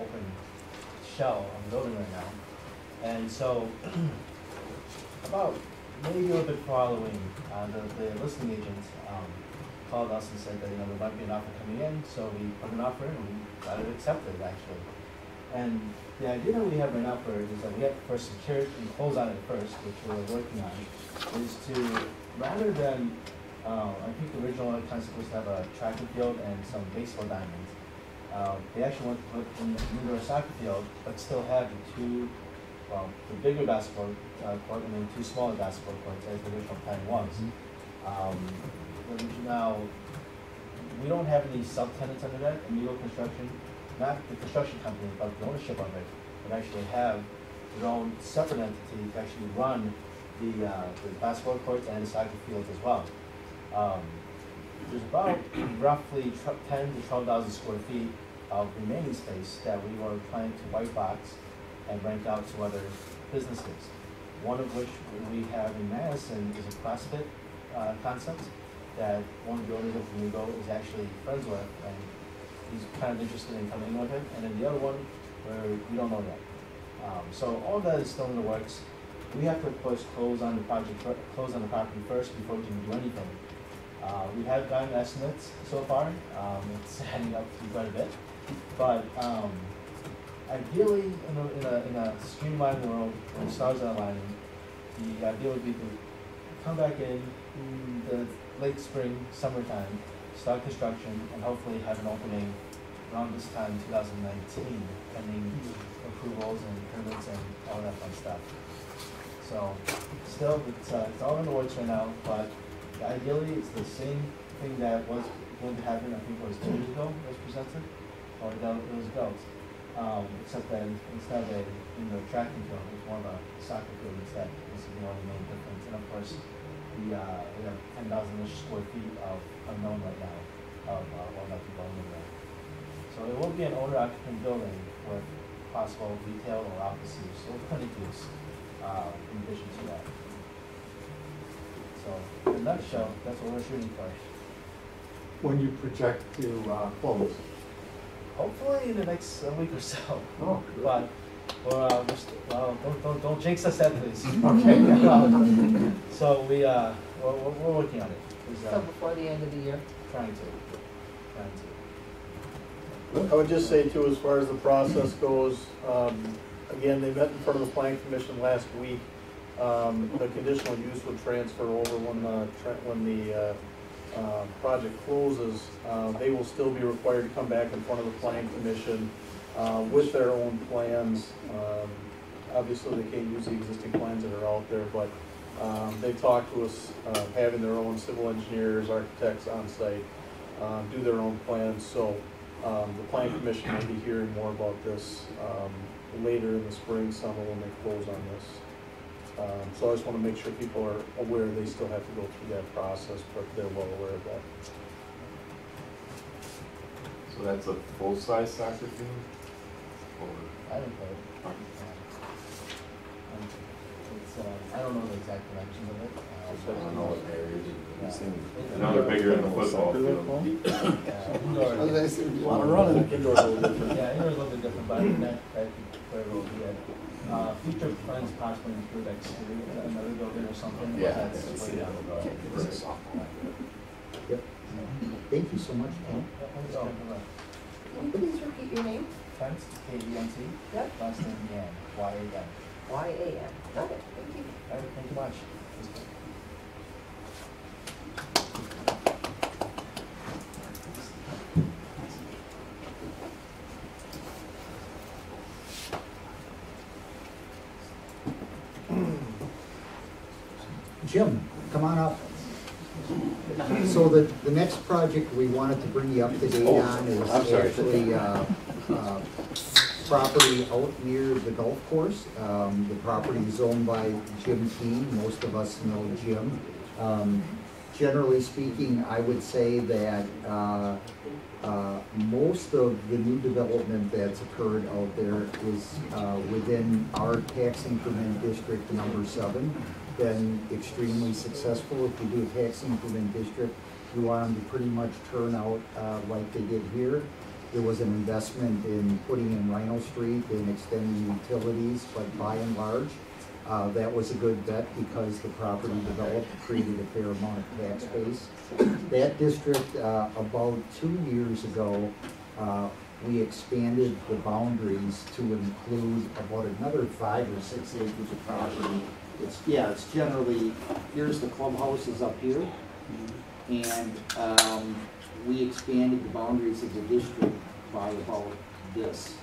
open shell the building right now. And so, about maybe a little bit following, uh, the, the listing agent, um, called us and said that, you know, there might be an offer coming in, so we put an offer in and we got it accepted, actually. And the idea that we have right now for is that we have to first secure it and close on it first, which we're working on, is to, rather than, uh, I think the original concept was to have a track and field and some baseball diamonds. Uh, they actually want to put in an indoor soccer field, but still have the two, well, the bigger basketball uh, court and then two smaller basketball courts as the original plan was. Um, but now, we don't have any subtenants under that, Amigo Construction, not the construction company, but the ownership of it, would actually have their own separate entity to actually run the, uh, the basketball courts and the soccer fields as well. Um, there's about roughly tw- ten to twelve thousand square feet of remaining space that we were planning to white box and rent out to other businesses. One of which we have in Madison is a CrossFit, uh, concept that one of the owners of Amigo is actually friends with, and he's kind of interested in coming in with it, and then the other one, where we don't know yet. Um, so all that is still in the works. We have to, of course, close on the project, close on the property first before we can do anything. Uh, we have gotten estimates so far, um, it's adding up to quite a bit, but, um, ideally, in a, in a, in a streamlined world, when stars are aligning, the idea would be to come back in, in the late spring, summertime, start construction, and hopefully have an opening around this time, two thousand nineteen, pending approvals and permits and all that fun stuff. So, still, it's, uh, it's all in the works right now, but ideally, it's the same thing that was going to happen, I think it was two years ago, was presented, or that it was. Um, except that instead of a, you know, track and field, it's more of a soccer field instead, this is the only main difference, and of course, we, uh, we have ten thousand-ish square feet of unknown right now, of, uh, going in there. So it will be an owner occupant building with possible retail or office use, or clinic use, uh, in addition to that. So, in a nutshell, that's what we're shooting for. When you project to uh, close? Hopefully in the next uh, week or so. Oh, But, well, uh, we're st- well, don't, don't, don't jinx us that, please. Okay. Uh, So we, uh, we're, we're, we're working on it. We're, So uh, before the end of the year? trying to, trying to. I would just say too, as far as the process goes, um, again, they met in front of the planning commission last week. Um, the conditional use would transfer over when the, when the, uh, project closes. Uh, they will still be required to come back in front of the planning commission, uh, with their own plans. Um, obviously, they can't use the existing plans that are out there, but, um, they talked to us, uh, having their own civil engineers, architects on site, do their own plans, so, um, the planning commission will be hearing more about this, um, later in the spring, summer when they close on this. Um, so I just wanna make sure people are aware they still have to go through that process, but they're well aware of that. So that's a full-size soccer field? Or? I don't know. Um, It's, uh, I don't know the exact dimensions of it. I don't know Um, what areas. Yeah. I know they're bigger than the football field. Yeah, indoor- Wanna run it? Indoor's a little different. Yeah, indoor is a little bit different, but I think that, I think where it will be at. Uh, future plans possibly include exterior, another building or something, but Yeah. that's way down the road. Yep. Thank you so much, Ken. Yeah, thanks, Ken, for that. Can you please repeat your name? Thanks, K E N T, Yep. last name Yan, Y A N. Y A N. Got it, thank you. All right, thank you much. Jim, come on up. So the, the next project we wanted to bring you up to date on is I'm sorry. actually, uh, uh, property out near the golf course. Um, the property is owned by Jim Keane, most of us know Jim. Um, generally speaking, I would say that, uh, uh, most of the new development that's occurred out there is, uh, within our tax increment district number seven. Been extremely successful. If you do a tax increment district, you want them to pretty much turn out, uh, like they did here. There was an investment in putting in Rhino Street and extending utilities, but by and large, uh, that was a good bet because the property developed, created a fair amount of tax base. That district, uh, about two years ago, uh, we expanded the boundaries to include about another five or six acres of property. It's, yeah, it's generally, here's the clubhouse is up here. And, um, we expanded the boundaries of the district by about this.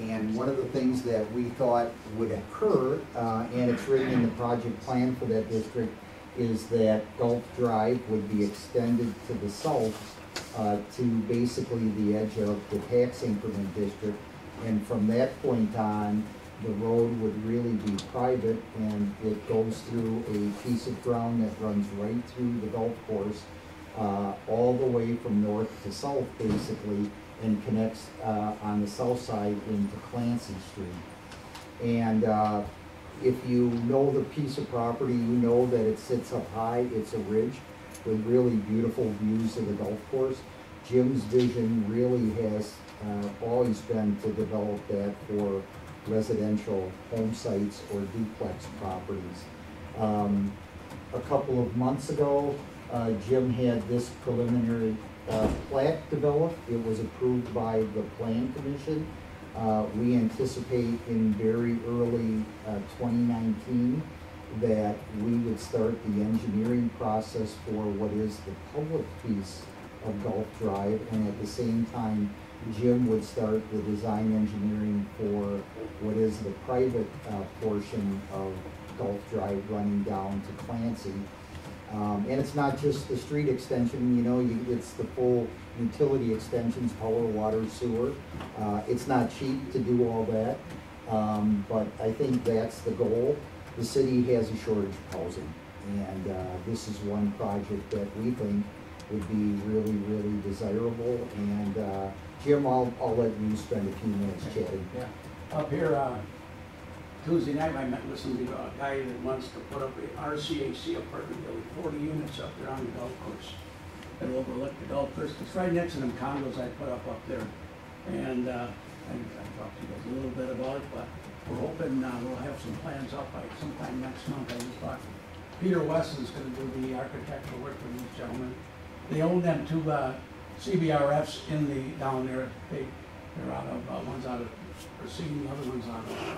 And one of the things that we thought would occur, uh, and it's written in the project plan for that district, is that Golf Drive would be extended to the south, uh, to basically the edge of the tax increment district. And from that point on, the road would really be private and it goes through a piece of ground that runs right through the golf course, uh, all the way from north to south basically, and connects, uh, on the south side into Clancy Street. And, uh, if you know the piece of property, you know that it sits up high, it's a ridge with really beautiful views of the golf course. Jim's vision really has, uh, always been to develop that for residential home sites or duplex properties. Um, a couple of months ago, uh, Jim had this preliminary, uh, plat developed. It was approved by the plan commission. Uh, we anticipate in very early, uh, twenty nineteen that we would start the engineering process for what is the public piece of Golf Drive, and at the same time, Jim would start the design engineering for what is the private, uh, portion of Golf Drive running down to Clancy. Um, and it's not just the street extension, you know, you, it's the full utility extensions, power, water, sewer. Uh, it's not cheap to do all that, um, but I think that's the goal. The city has a shortage of housing. And uh, this is one project that we think would be really, really desirable. And uh, Jim, I'll, I'll let you spend a few minutes chatting. Yeah, up here, uh, Tuesday night, I met with some uh, guy that wants to put up a RCAC apartment building, forty units up there on the golf course. It'll overlook the golf course, it's right next to them condos I put up up there. And, uh, I, I talked to you guys a little bit about it, but we're hoping, uh, we'll have some plans up by sometime next month, I just talked. Peter West is gonna do the architectural work for these gentlemen. They own them two, uh, CBRFs in the, down there, they, they're out of, uh, one's out of Racine, the other one's out of, uh,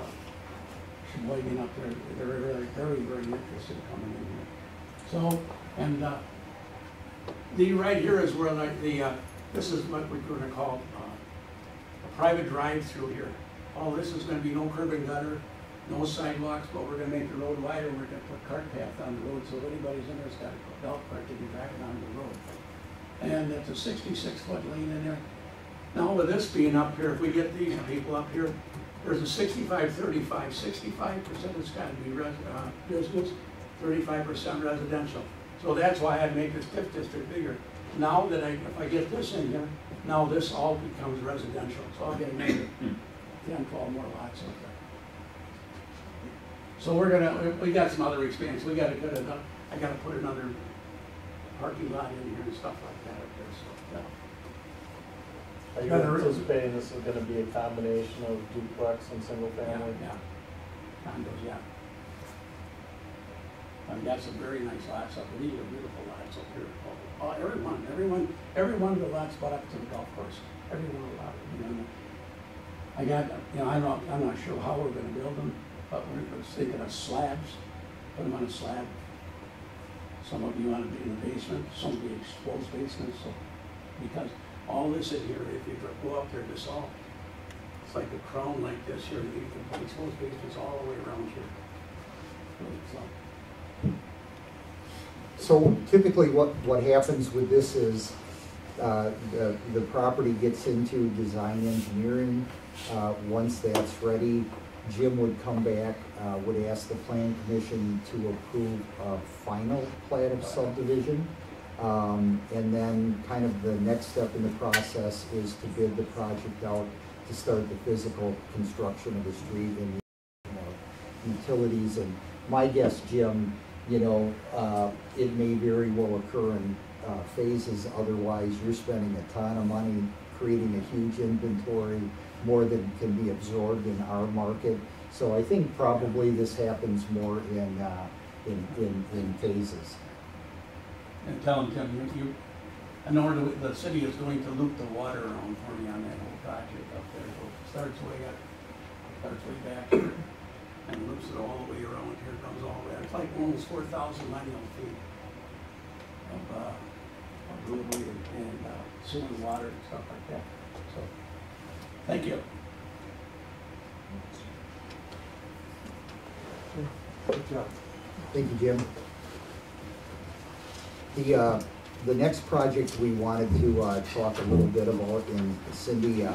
Sheboygan up there, they're very, very, very interested in coming in here. So, and, uh, the, right here is where the, uh, this is what we're gonna call, uh, a private drive-through here. All this is gonna be no curb and gutter, no sidewalks, but we're gonna make the road wider, we're gonna put cart path on the road, so if anybody's in there's got a golf cart, to drive it on the road. And it's a sixty-six foot lane in there. Now with this being up here, if we get these people up here, there's a 65-35. 65 percent has gotta be res, uh, business, thirty-five percent residential. So that's why I make this TIF district bigger. Now that I, if I get this in here, now this all becomes residential, so I'll get another 10, 12 more lots up there. So we're gonna, we- we got some other expansion, we gotta another, I gotta put another parking lot in here and stuff like that up there, so, yeah. Are you anticipating this is gonna be a combination of duplex and single family? Yeah, yeah. Condos, yeah. I've got some very nice lots up, these are beautiful lots up here. Oh, oh, everyone, everyone, every one of the lots bought up to the golf course, every one of the lots, you know. I got, you know, I'm not, I'm not sure how we're gonna build them, but we're we're thinking of slabs, put them on a slab. Some of you wanna be in the basement, some will be exposed basements, so, because all this in here, if you go up there, this all, it's like a crown like this here, you can put exposed basements all the way around here. So, So typically what, what happens with this is, uh, the, the property gets into design engineering. Uh, once that's ready, Jim would come back, uh, would ask the plan commission to approve a final plat of subdivision. Um, and then kind of the next step in the process is to bid the project out to start the physical construction of the street and the uh, utilities. And my guess, Jim, you know, uh, it may very well occur in uh, phases, otherwise you're spending a ton of money creating a huge inventory, more than can be absorbed in our market. So I think probably this happens more in, uh, in, in, in phases. And tell them, Tim, you, you, in order, to- the city is going to loop the water around for me on that whole project up there. So it starts way up, starts way back here, and loops it all the way around here, comes all the way, it's like almost four thousand lineal feet of, uh, of roadway and, and, uh, sewer water and stuff like that, so, thank you. Good job. Thank you, Jim. The, uh, the next project we wanted to, uh, talk a little bit about, and Cindy, um,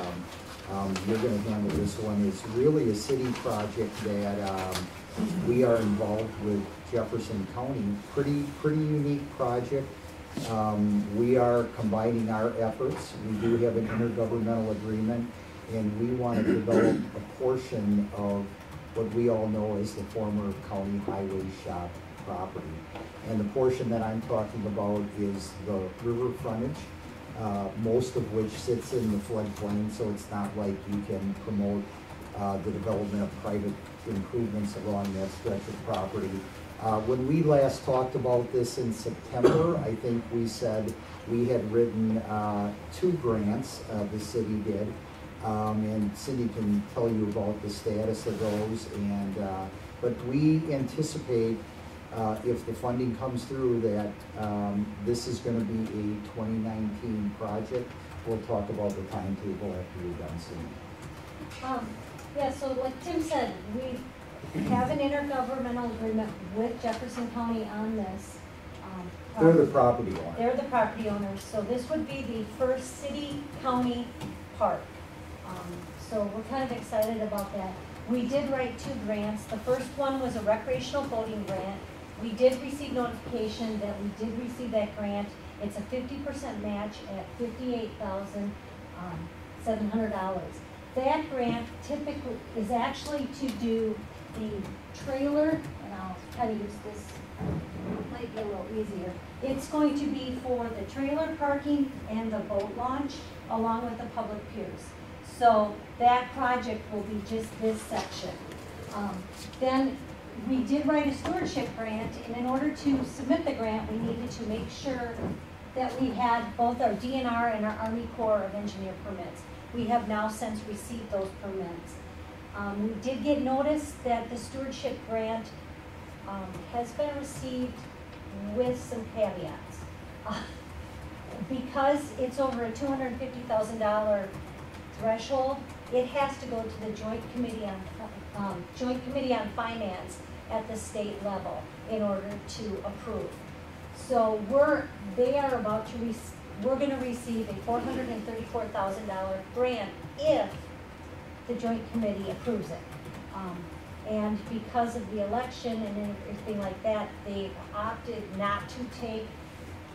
um, you're gonna handle this one, is really a city project that, um, we are involved with Jefferson County. Pretty, pretty unique project. Um, we are combining our efforts. We do have an intergovernmental agreement, and we want to develop a portion of what we all know as the former county highway shop property. And the portion that I'm talking about is the river frontage, uh, most of which sits in the floodplain, so it's not like you can promote uh, the development of private improvements along that stretch of property. Uh, When we last talked about this in September, I think we said we had written uh, two grants, uh, the city did. Um, And Cindy can tell you about the status of those. And, uh, but we anticipate, uh, if the funding comes through, that um, this is gonna be a 2019 project. We'll talk about the timetable after you're done, Cindy. Um, yeah, so like Tim said, we have an intergovernmental agreement with Jefferson County on this. um, They're the property owner. They're the property owners, so this would be the first city-county park. Um, So we're kind of excited about that. We did write two grants. The first one was a recreational boating grant, we did receive notification that we did receive that grant. It's a fifty percent match at fifty-eight thousand, um. That grant typically is actually to do the trailer, and I'll try to use this, might be a little easier. It's going to be for the trailer parking and the boat launch, along with the public piers. So that project will be just this section. Um, Then, we did write a stewardship grant, and in order to submit the grant, we needed to make sure that we had both our DNR and our Army Corps of Engineer permits. We have now since received those permits. Um, we did get notice that the stewardship grant, um, has been received with some caveats. Uh, Because it's over a two hundred and fifty thousand dollar threshold, it has to go to the Joint Committee on, um, Joint Committee on Finance at the state level in order to approve. So we're, they are about to we're gonna receive a four hundred and thirty-four thousand dollar grant if the joint committee approves it. Um, and because of the election and everything like that, they opted not to take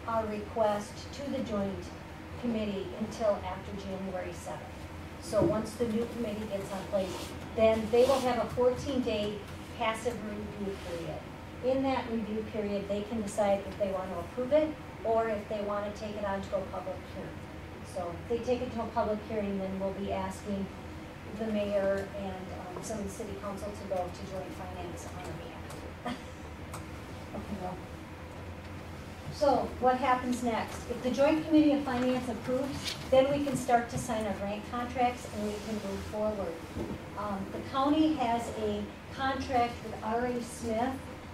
our request to the joint committee until after January seventh. So once the new committee gets on place, then they will have a fourteen-day passive review period. In that review period, they can decide if they want to approve it or if they want to take it on to a public hearing. So if they take it to a public hearing, then we'll be asking the mayor and um, some of the city council to go to joint finance on our behalf. Okay, well. So what happens next? If the joint committee of finance approves, then we can start to sign our grant contracts and we can move forward. Um, the county has a contract with R.A. Smith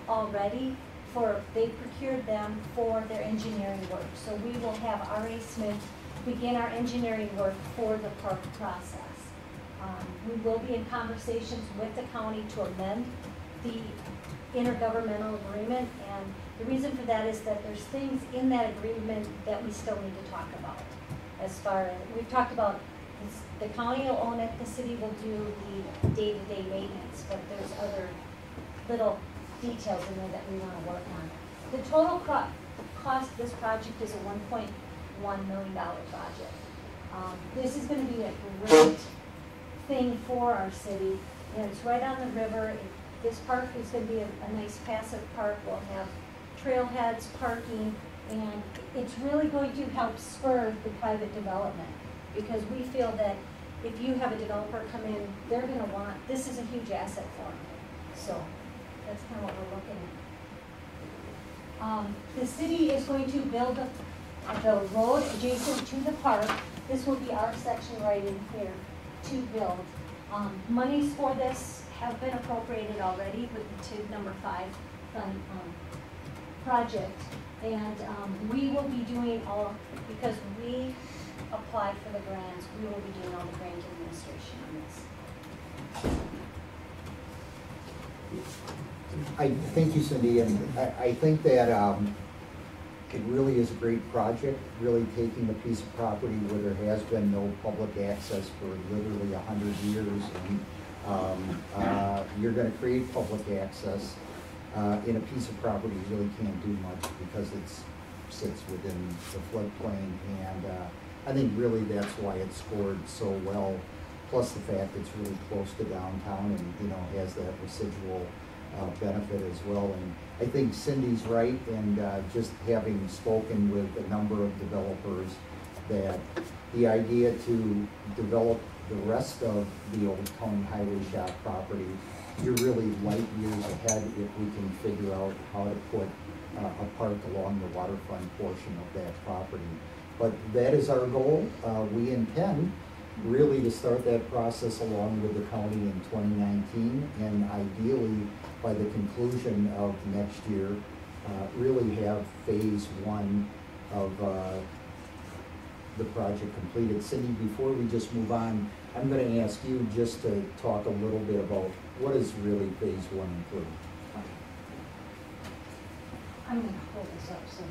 already for, they procured them for their engineering work. So we will have R.A. Smith begin our engineering work for the park process. Um, we will be in conversations with the county to amend the intergovernmental agreement, and the reason for that is that there's things in that agreement that we still need to talk about. As far as, we've talked about, the county will own it, the city will do the day-to-day maintenance, but there's other little details in there that we wanna work on. The total co- cost of this project is a one point one million dollar project. Um, this is gonna be a great thing for our city, and it's right on the river. It- This park is gonna be a, a nice passive park, we'll have trailheads, parking, and it's really going to help spur the private development. Because we feel that if you have a developer come in, they're gonna want, this is a huge asset for them. So, that's kind of what we're looking at. Um, the city is going to build the, uh, the road adjacent to the park. This will be our section right in here to build. Um, monies for this have been appropriated already with the TID number five fund, um, project. And, um, we will be doing all, because we applied for the grants, we will be doing all the grant administration on this. I thank you, Cindy, and I, I think that, um, it really is a great project, really taking a piece of property where there has been no public access for literally a hundred years, and, um, uh, you're gonna create public access, uh, in a piece of property you really can't do much because it sits within the floodplain, and, uh, I think really that's why it scored so well, plus the fact it's really close to downtown and, you know, has that residual, uh, benefit as well. And I think Cindy's right, and uh, just having spoken with a number of developers, that the idea to develop the rest of the old County Highway Shop property, you're really light years ahead if we can figure out how to put uh, a park along the waterfront portion of that property. But that is our goal. Uh, We intend really to start that process along with the county in twenty nineteen, and ideally, by the conclusion of next year, uh, really have phase one of, uh, the project completed. Cindy, before we just move on, I'm gonna ask you just to talk a little bit about what does really phase one include? I'm gonna hold this up, so,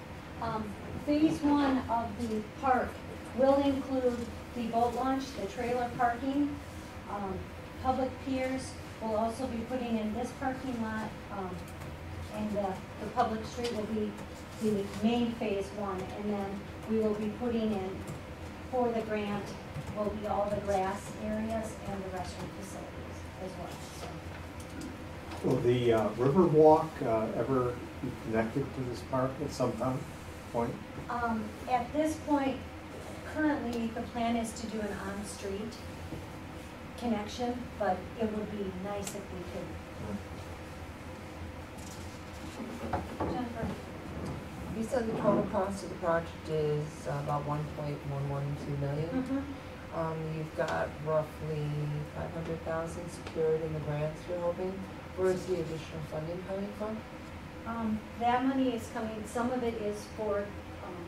um, phase one of the park will include the boat launch, the trailer parking, um, public piers. We'll also be putting in this parking lot, um, And the, the public street will be the main phase one, and then we will be putting in, for the grant, will be all the grass areas and the restroom facilities as well, so. Will the uh, Riverwalk uh, ever be connected to this park at some time, point? Um, at this point, currently, the plan is to do an on-street connection, but it would be nice if we could. Jennifer? You said the total cost of the project is uh, about one point one one two million. Mhm. Um, you've got roughly five hundred thousand secured in the grants you're hoping. Where's the additional funding coming from? Um, that money is coming, some of it is for, um,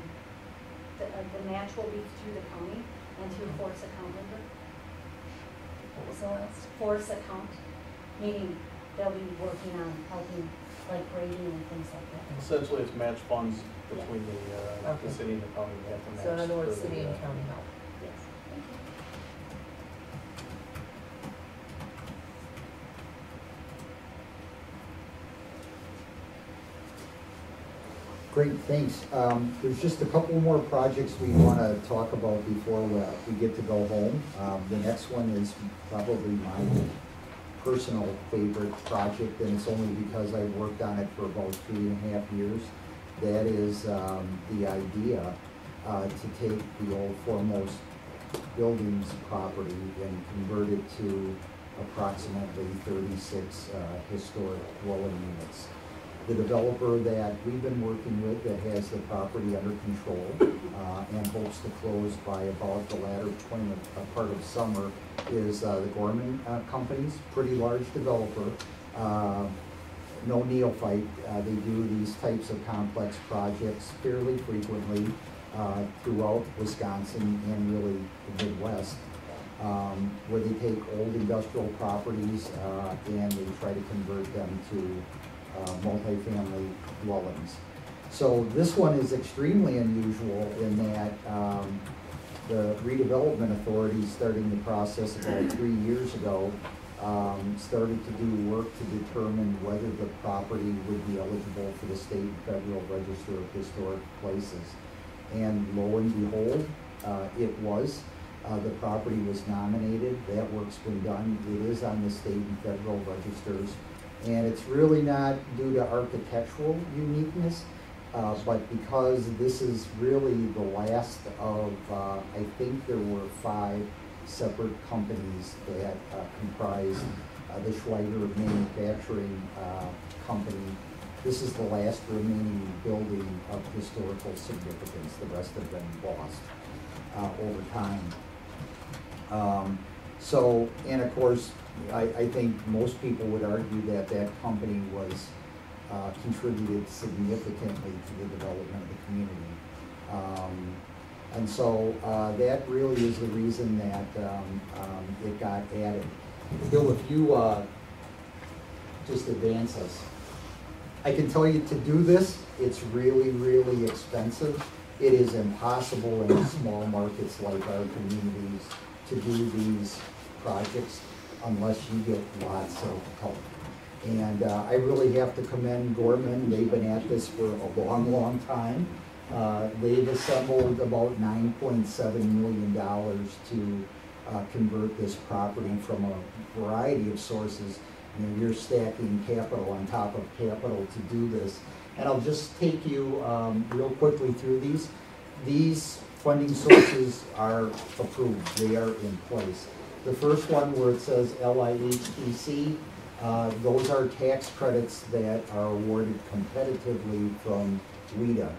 the, uh, the match will be through the county and through Force account number. What was the last? Force account, meaning they'll be working on helping, like grading and things like that. Essentially, it's match funds between the, uh, the city and the county, we have to match. So in other words, the, city and uh, county help. Yes. Thank you. Great, thanks. Um, There's just a couple more projects we want to talk about before we we get to go home. Um, The next one is probably my personal favorite project, and it's only because I've worked on it for about three and a half years. That is um, the idea uh, to take the old foremost buildings property and convert it to approximately thirty-six uh, historic dwelling units the developer that we've been working with that has the property under control uh, and hopes to close by about the latter uh, part of summer is uh, the Gorman uh, Companies, pretty large developer. Uh, No neophyte, uh, they do these types of complex projects fairly frequently throughout Wisconsin and really the Midwest. um, Where they take old industrial properties and they try to convert them to uh, multifamily dwellings. So this one is extremely unusual in that um, the redevelopment authority, starting the process about three years ago, um, started to do work to determine whether the property would be eligible for the state and federal register of historic places. And lo and behold, uh, it was. Uh, the property was nominated, that work's been done, it is on the state and federal registers. And it's really not due to architectural uniqueness, uh, but because this is really the last of, uh, I think there were five separate companies that uh, comprised uh, the Schweiger Manufacturing uh, Company. This is the last remaining building of historical significance. The rest have been lost uh, over time. Um, So, and of course, I, I think most people would argue that that company was, uh, contributed significantly to the development of the community. Um, And so, uh, that really is the reason that, um, um, it got added. Bill, if you, uh, just advance us. I can tell you to do this, it's really, really expensive. It is impossible in small markets like our communities to do these projects unless you get lots of help. And uh, I really have to commend Gorman, they've been at this for a long, long time. Uh, They've assembled about nine point seven million dollars to uh, convert this property from a variety of sources. You know, you're stacking capital on top of capital to do this. And I'll just take you um, real quickly through these. These funding sources are approved, they are in place. The first one where it says LIHTC, uh, those are tax credits that are awarded competitively from WHEDA,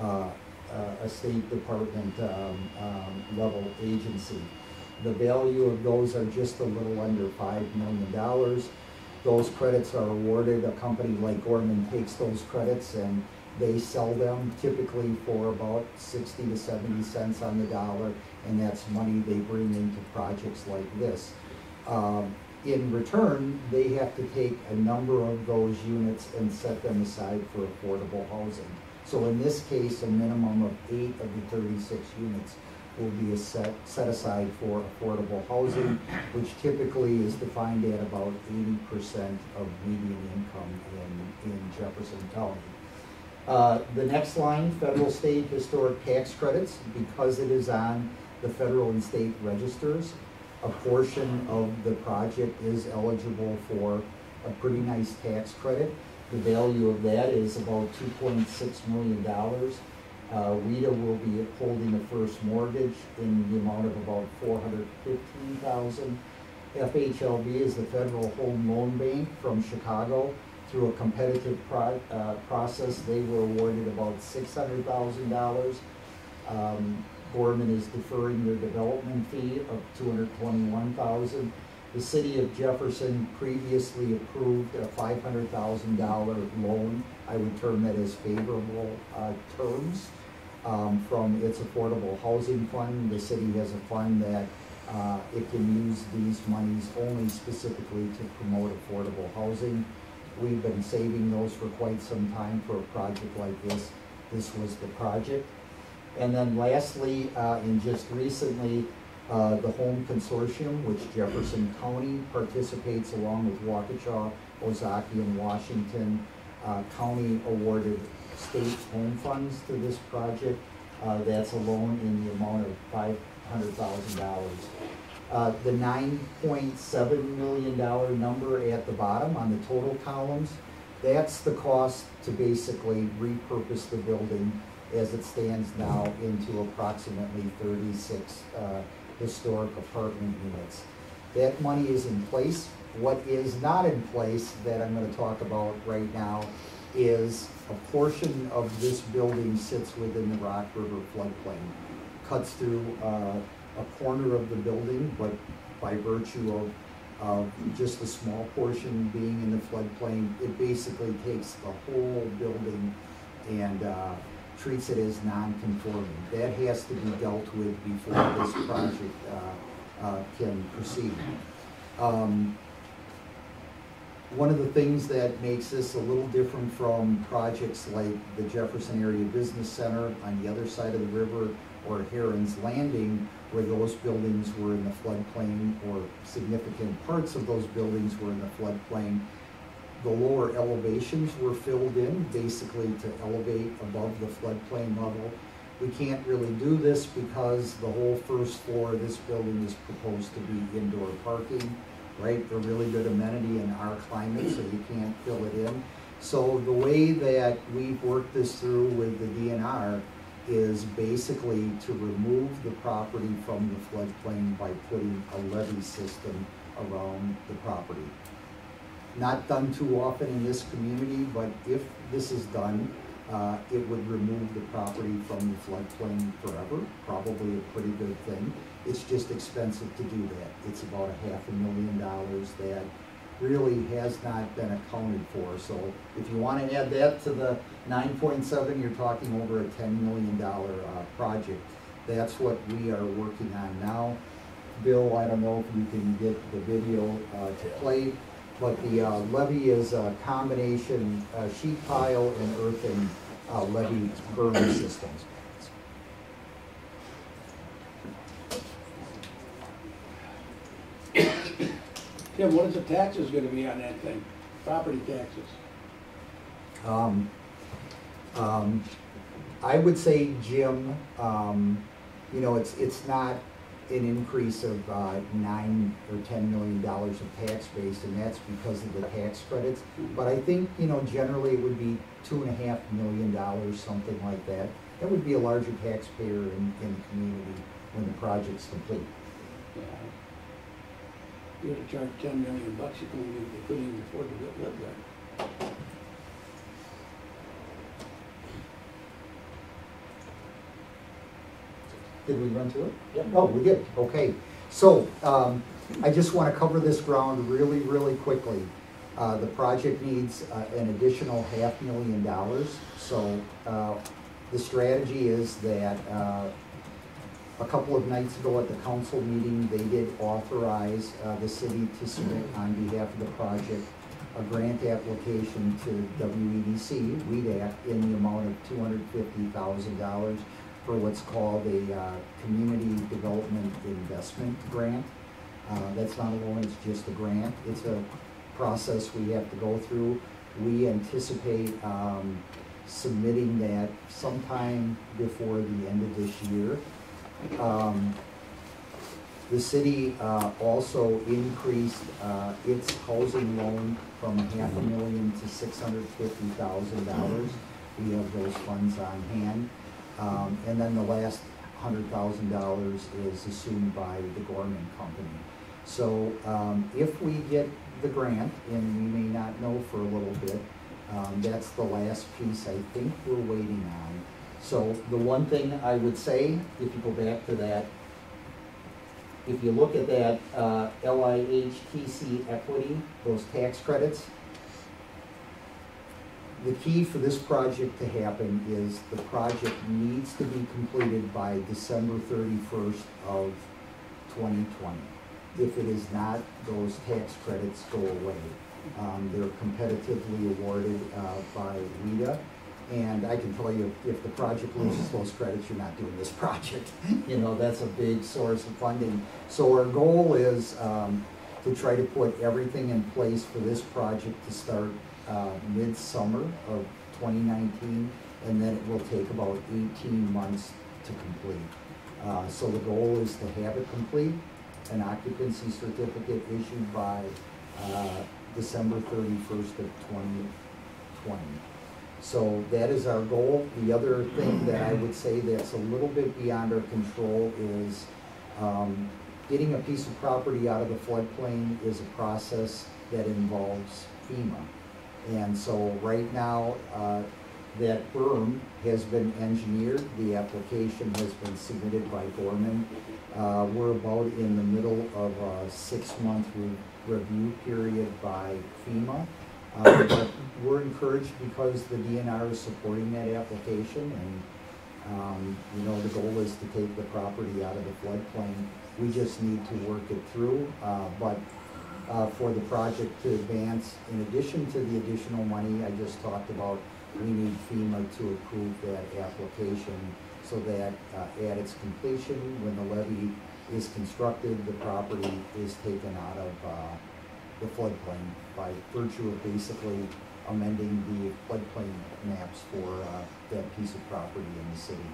uh, uh, a State Department um, um, level agency. The value of those are just a little under five million dollars. Those credits are awarded, a company like Gorman takes those credits and they sell them typically for about sixty to seventy cents on the dollar, and that's money they bring into projects like this. Um, in return, they have to take a number of those units and set them aside for affordable housing. So in this case, a minimum of eight of the thirty-six units will be set, set aside for affordable housing, which typically is defined at about eighty percent of median income in, in Jefferson County. Uh, The next line, federal state historic tax credits, because it is on the federal and state registers, a portion of the project is eligible for a pretty nice tax credit. The value of that is about two point six million dollars. Uh, WHEDA will be holding the first mortgage in the amount of about four hundred fifteen thousand. FHLB is the Federal Home Loan Bank from Chicago. Through a competitive pro, uh, process, they were awarded about six hundred thousand dollars. Um, Gorman is deferring their development fee of 221,000. The city of Jefferson previously approved a five hundred thousand dollar loan. I would term that as favorable, uh, terms, um, from its affordable housing fund. The city has a fund that, uh, it can use these monies only specifically to promote affordable housing. We've been saving those for quite some time for a project like this. This was the project. And then lastly, uh, and just recently, uh, the Home Consortium, which Jefferson County participates along with Waukesha, Ozaukee, and Washington. Uh, county awarded state home funds to this project. Uh, that's a loan in the amount of five hundred thousand dollars. Uh, the nine point seven million dollar number at the bottom on the total columns, that's the cost to basically repurpose the building as it stands now into approximately thirty-six, uh, historic apartment units. That money is in place. What is not in place that I'm gonna talk about right now is a portion of this building sits within the Rock River floodplain. Cuts through, uh, a corner of the building, but by virtue of, of just a small portion being in the floodplain, it basically takes the whole building and, uh, treats it as non-conforming. That has to be dealt with before this project, uh, uh, can proceed. Um, one of the things that makes this a little different from projects like the Jefferson Area Business Center on the other side of the river or Heron's Landing, where those buildings were in the floodplain or significant parts of those buildings were in the floodplain. The lower elevations were filled in basically to elevate above the floodplain level. We can't really do this because the whole first floor of this building is proposed to be indoor parking right? A really good amenity in our climate, so you can't fill it in. So the way that we've worked this through with the DNR is basically to remove the property from the floodplain by putting a levee system around the property. Not done too often in this community, but if this is done, uh, it would remove the property from the floodplain forever, probably a pretty good thing. It's just expensive to do that. It's about a half a million dollars that really has not been accounted for. So if you want to add that to the nine point seven, you're talking over a ten million dollar, uh, project. That's what we are working on now. Bill, I don't know if you can get the video, uh, to play, but the, uh, levee is a combination, uh, sheet pile and earthen, uh, levee berm systems. Tim, what is the taxes gonna be on that thing? Property taxes? Um, um, I would say, Jim, um, you know, it's, it's not an increase of, uh, nine or ten million dollars of tax base, and that's because of the tax credits. But I think, you know, generally it would be two and a half million dollars, something like that. That would be a larger taxpayer in, in the community when the project's complete. Yeah. You had to charge ten million bucks, you couldn't even, you couldn't even afford to live there. Did we run through it? Yep. Oh, we did, okay. So, um, I just wanna cover this ground really, really quickly. Uh, the project needs, uh, an additional half million dollars, so, uh, the strategy is that, uh, a couple of nights ago at the council meeting, they did authorize, uh, the city to submit on behalf of the project a grant application to WEDC, WEDAC, in the amount of two hundred fifty thousand dollars. for what's called a uh, Community Development Investment Grant. Uh, That's not a loan, it's just a grant. It's a process we have to go through. We anticipate um, submitting that sometime before the end of this year. Um, The city uh, also increased uh, its housing loan from half a million to six hundred fifty thousand dollars. We have those funds on hand. Um, And then the last hundred thousand dollars is assumed by the Gorman Company. So um, if we get the grant, and we may not know for a little bit, um, that's the last piece I think we're waiting on. So the one thing I would say, if you go back to that, if you look at that uh, LIHTC equity, those tax credits, the key for this project to happen is the project needs to be completed by December thirty-first of twenty twenty. If it is not, those tax credits go away. Um, they're competitively awarded, uh, by WHEDA. And I can tell you, if the project loses those credits, you're not doing this project. You know, that's a big source of funding. So our goal is, um, to try to put everything in place for this project to start, uh, midsummer of twenty nineteen. And then it will take about eighteen months to complete. Uh, so the goal is to have it complete, an occupancy certificate issued by, uh, December thirty-first of twenty twenty. So that is our goal. The other thing that I would say that's a little bit beyond our control is, um, getting a piece of property out of the floodplain is a process that involves FEMA. And so right now, uh, that berm has been engineered, the application has been submitted by Gorman. Uh, we're about in the middle of a six-month re- review period by FEMA. Uh, but we're encouraged because the DNR is supporting that application and, um, you know, the goal is to take the property out of the floodplain. We just need to work it through, uh, but, uh, for the project to advance, in addition to the additional money I just talked about, we need FEMA to approve that application so that, uh, at its completion, when the levee is constructed, the property is taken out of, uh, the floodplain by virtue of basically amending the floodplain maps for uh, that piece of property in the city.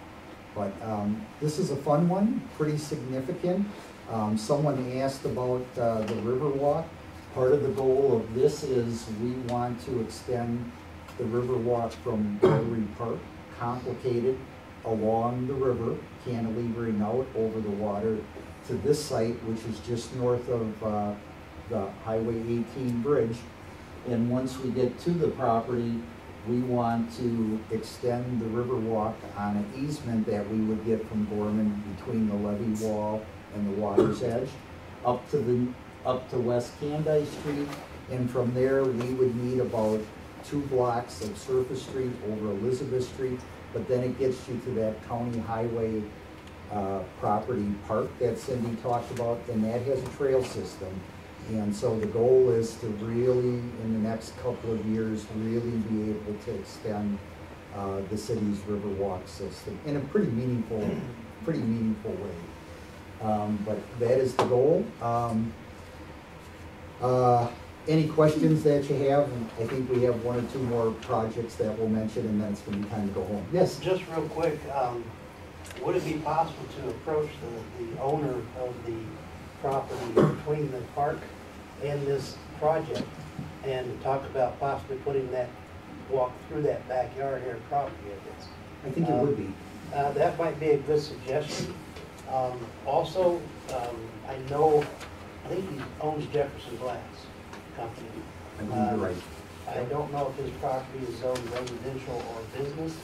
But um, this is a fun one, pretty significant. Um, Someone asked about uh, the Riverwalk. Part of the goal of this is we want to extend the Riverwalk from Rotary Park, complicated, along the river, cantilevering out over the water to this site, which is just north of uh, the Highway 18 bridge. And once we get to the property, we want to extend the river walk on an easement that we would get from Gorman between the levee wall and the water's edge, up to the, up to West Candy Street. And from there, we would need about two blocks of Surface Street over Elizabeth Street. But then it gets you to that county highway uh, property park that Cindy talked about, and that has a trail system. And so the goal is to really, in the next couple of years, really be able to extend uh, the city's Riverwalk system in a pretty meaningful, pretty meaningful way. Um, But that is the goal. Um, uh, Any questions that you have? I think we have one or two more projects that we'll mention, and then it's gonna be time to go home. Yes? Just real quick, um, would it be possible to approach the, the owner of the property between the park and this project and talk about possibly putting that, walk through that backyard here property of this? I think it would be. Uh, that might be a good suggestion. Um, also, um, I know, I think he owns Jefferson Glass Company. I believe you're Um, right. I don't know if his property is zoned residential or business,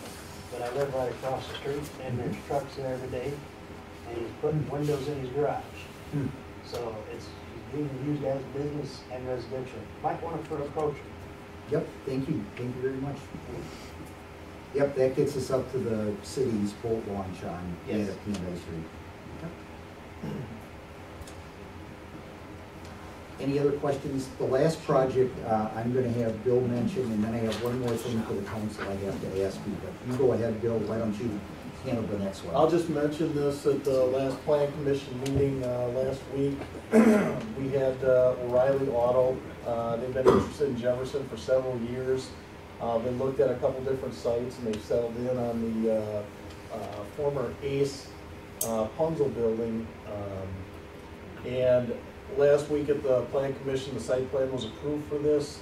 but I live right across the street and there's trucks there every day. And he's putting windows in his garage. Hmm. So it's being used as business and residential. Might want to approach him. Yep, thank you, thank you very much. Yep, that gets us up to the city's boat launch on Yes. Canada Street. Any other questions? The last project, uh, I'm gonna have Bill mention, and then I have one more thing for the council I have to ask you, but you go ahead, Bill, why don't you handle the next one. I'll just mention this at the last plan commission meeting, uh, last week. We had uh, O'Reilly Auto, uh, they've been interested in Jefferson for several years. Uh, they looked at a couple different sites and they've settled in on the, uh, uh, former Ace, Punzel building. Um, And last week at the plan commission, the site plan was approved for this.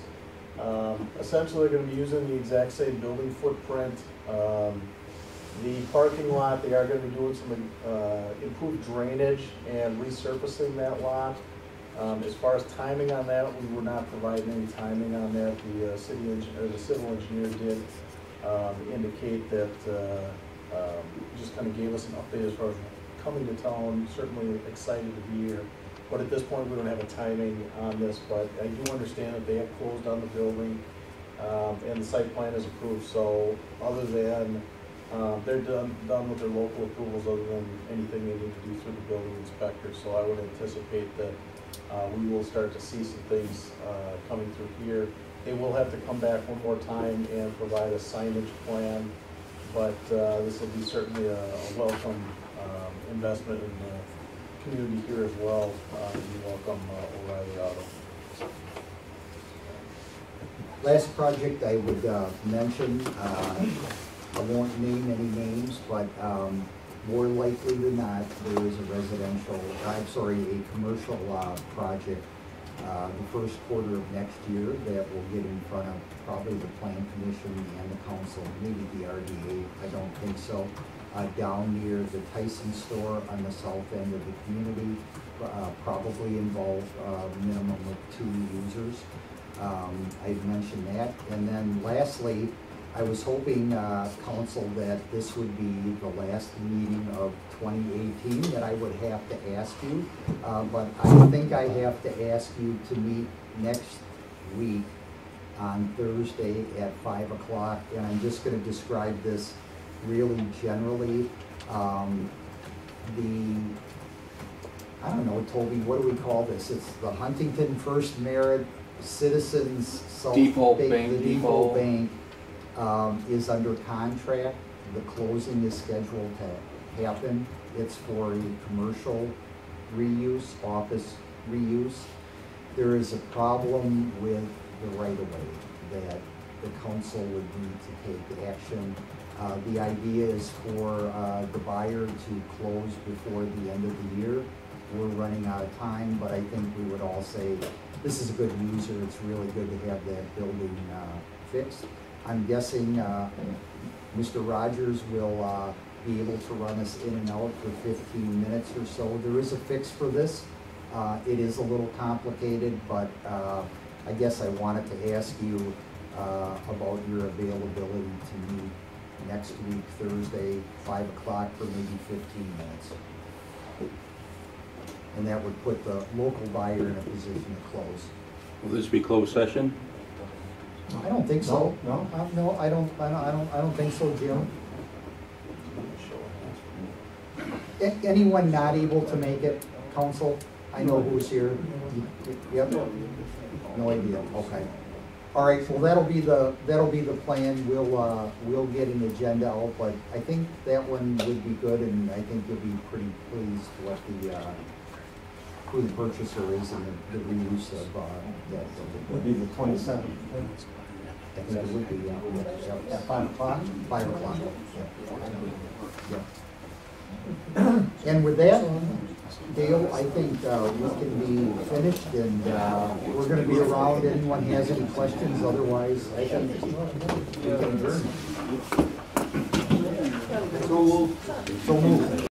Um, essentially, they're gonna be using the exact same building footprint. Um, the parking lot, they are gonna be doing some, uh, improved drainage and resurfacing that lot. Um, as far as timing on that, we were not providing any timing on that. The, uh, city engineer, the civil engineer did, um, indicate that, uh, um, just kinda gave us an update as far as coming to town, certainly excited to be here. But at this point, we don't have a timing on this, but I do understand that they have closed on the building, um, and the site plan is approved, so other than, um, they're done, done with their local approvals, other than anything they need to do through the building inspector, so I would anticipate that, uh, we will start to see some things, uh, coming through here. They will have to come back one more time and provide a signage plan, but, uh, this will be certainly a, a welcome, um, investment in the community here as well. We welcome uh, O'Reilly Auto. Last project I would uh, mention, I won't name any names, but um, more likely than not, there is a residential, I'm sorry, a commercial uh, project uh, the first quarter of next year that will get in front of probably the plan commission and the council, maybe the RDA, I don't think so, uh, down near the Tyson store on the south end of the community, uh, probably involve a minimum of two users. Um, I've mentioned that. And then lastly, I was hoping, uh, council, that this would be the last meeting of twenty eighteen, that I would have to ask you. Uh, but I think I have to ask you to meet next week on Thursday at five o'clock. And I'm just gonna describe this really generally. Um, the, I don't know, Toby, what do we call this? It's the Huntington First Merit Citizens Self. Depot Bank, The Depot. Depot Bank, um, is under contract. The closing is scheduled to happen. It's for a commercial reuse, office reuse. There is a problem with the right-of-way that the council would need to take action. Uh, the idea is for, uh, the buyer to close before the end of the year. We're running out of time, but I think we would all say, this is a good user, it's really good to have that building, uh, fixed. I'm guessing, uh, Mr. Rogers will, uh, be able to run us in and out for fifteen minutes or so. There is a fix for this. Uh, it is a little complicated, but, uh, I guess I wanted to ask you, uh, about your availability to meet next week, Thursday, five o'clock for maybe fifteen minutes. And that would put the local buyer in a position to close. Will this be closed session? I don't think so. No, no, I don't, I don't, I don't, I don't think so, Jim. A- Anyone not able to make it, council? I know who's here. Yep. No idea, okay. All right, well, that'll be the, that'll be the plan. We'll, uh, we'll get an agenda out, but I think that one would be good, and I think you'll be pretty pleased what the, uh, who the purchaser is and the the reuse of, uh, that. Would be the twenty-seventh. It would be, At five o'clock? five o'clock. Yeah. And with that, Dale, I think uh, we can be finished and uh, we're gonna be around. If anyone has any questions? Otherwise, I think we can adjourn. So moved. So moved.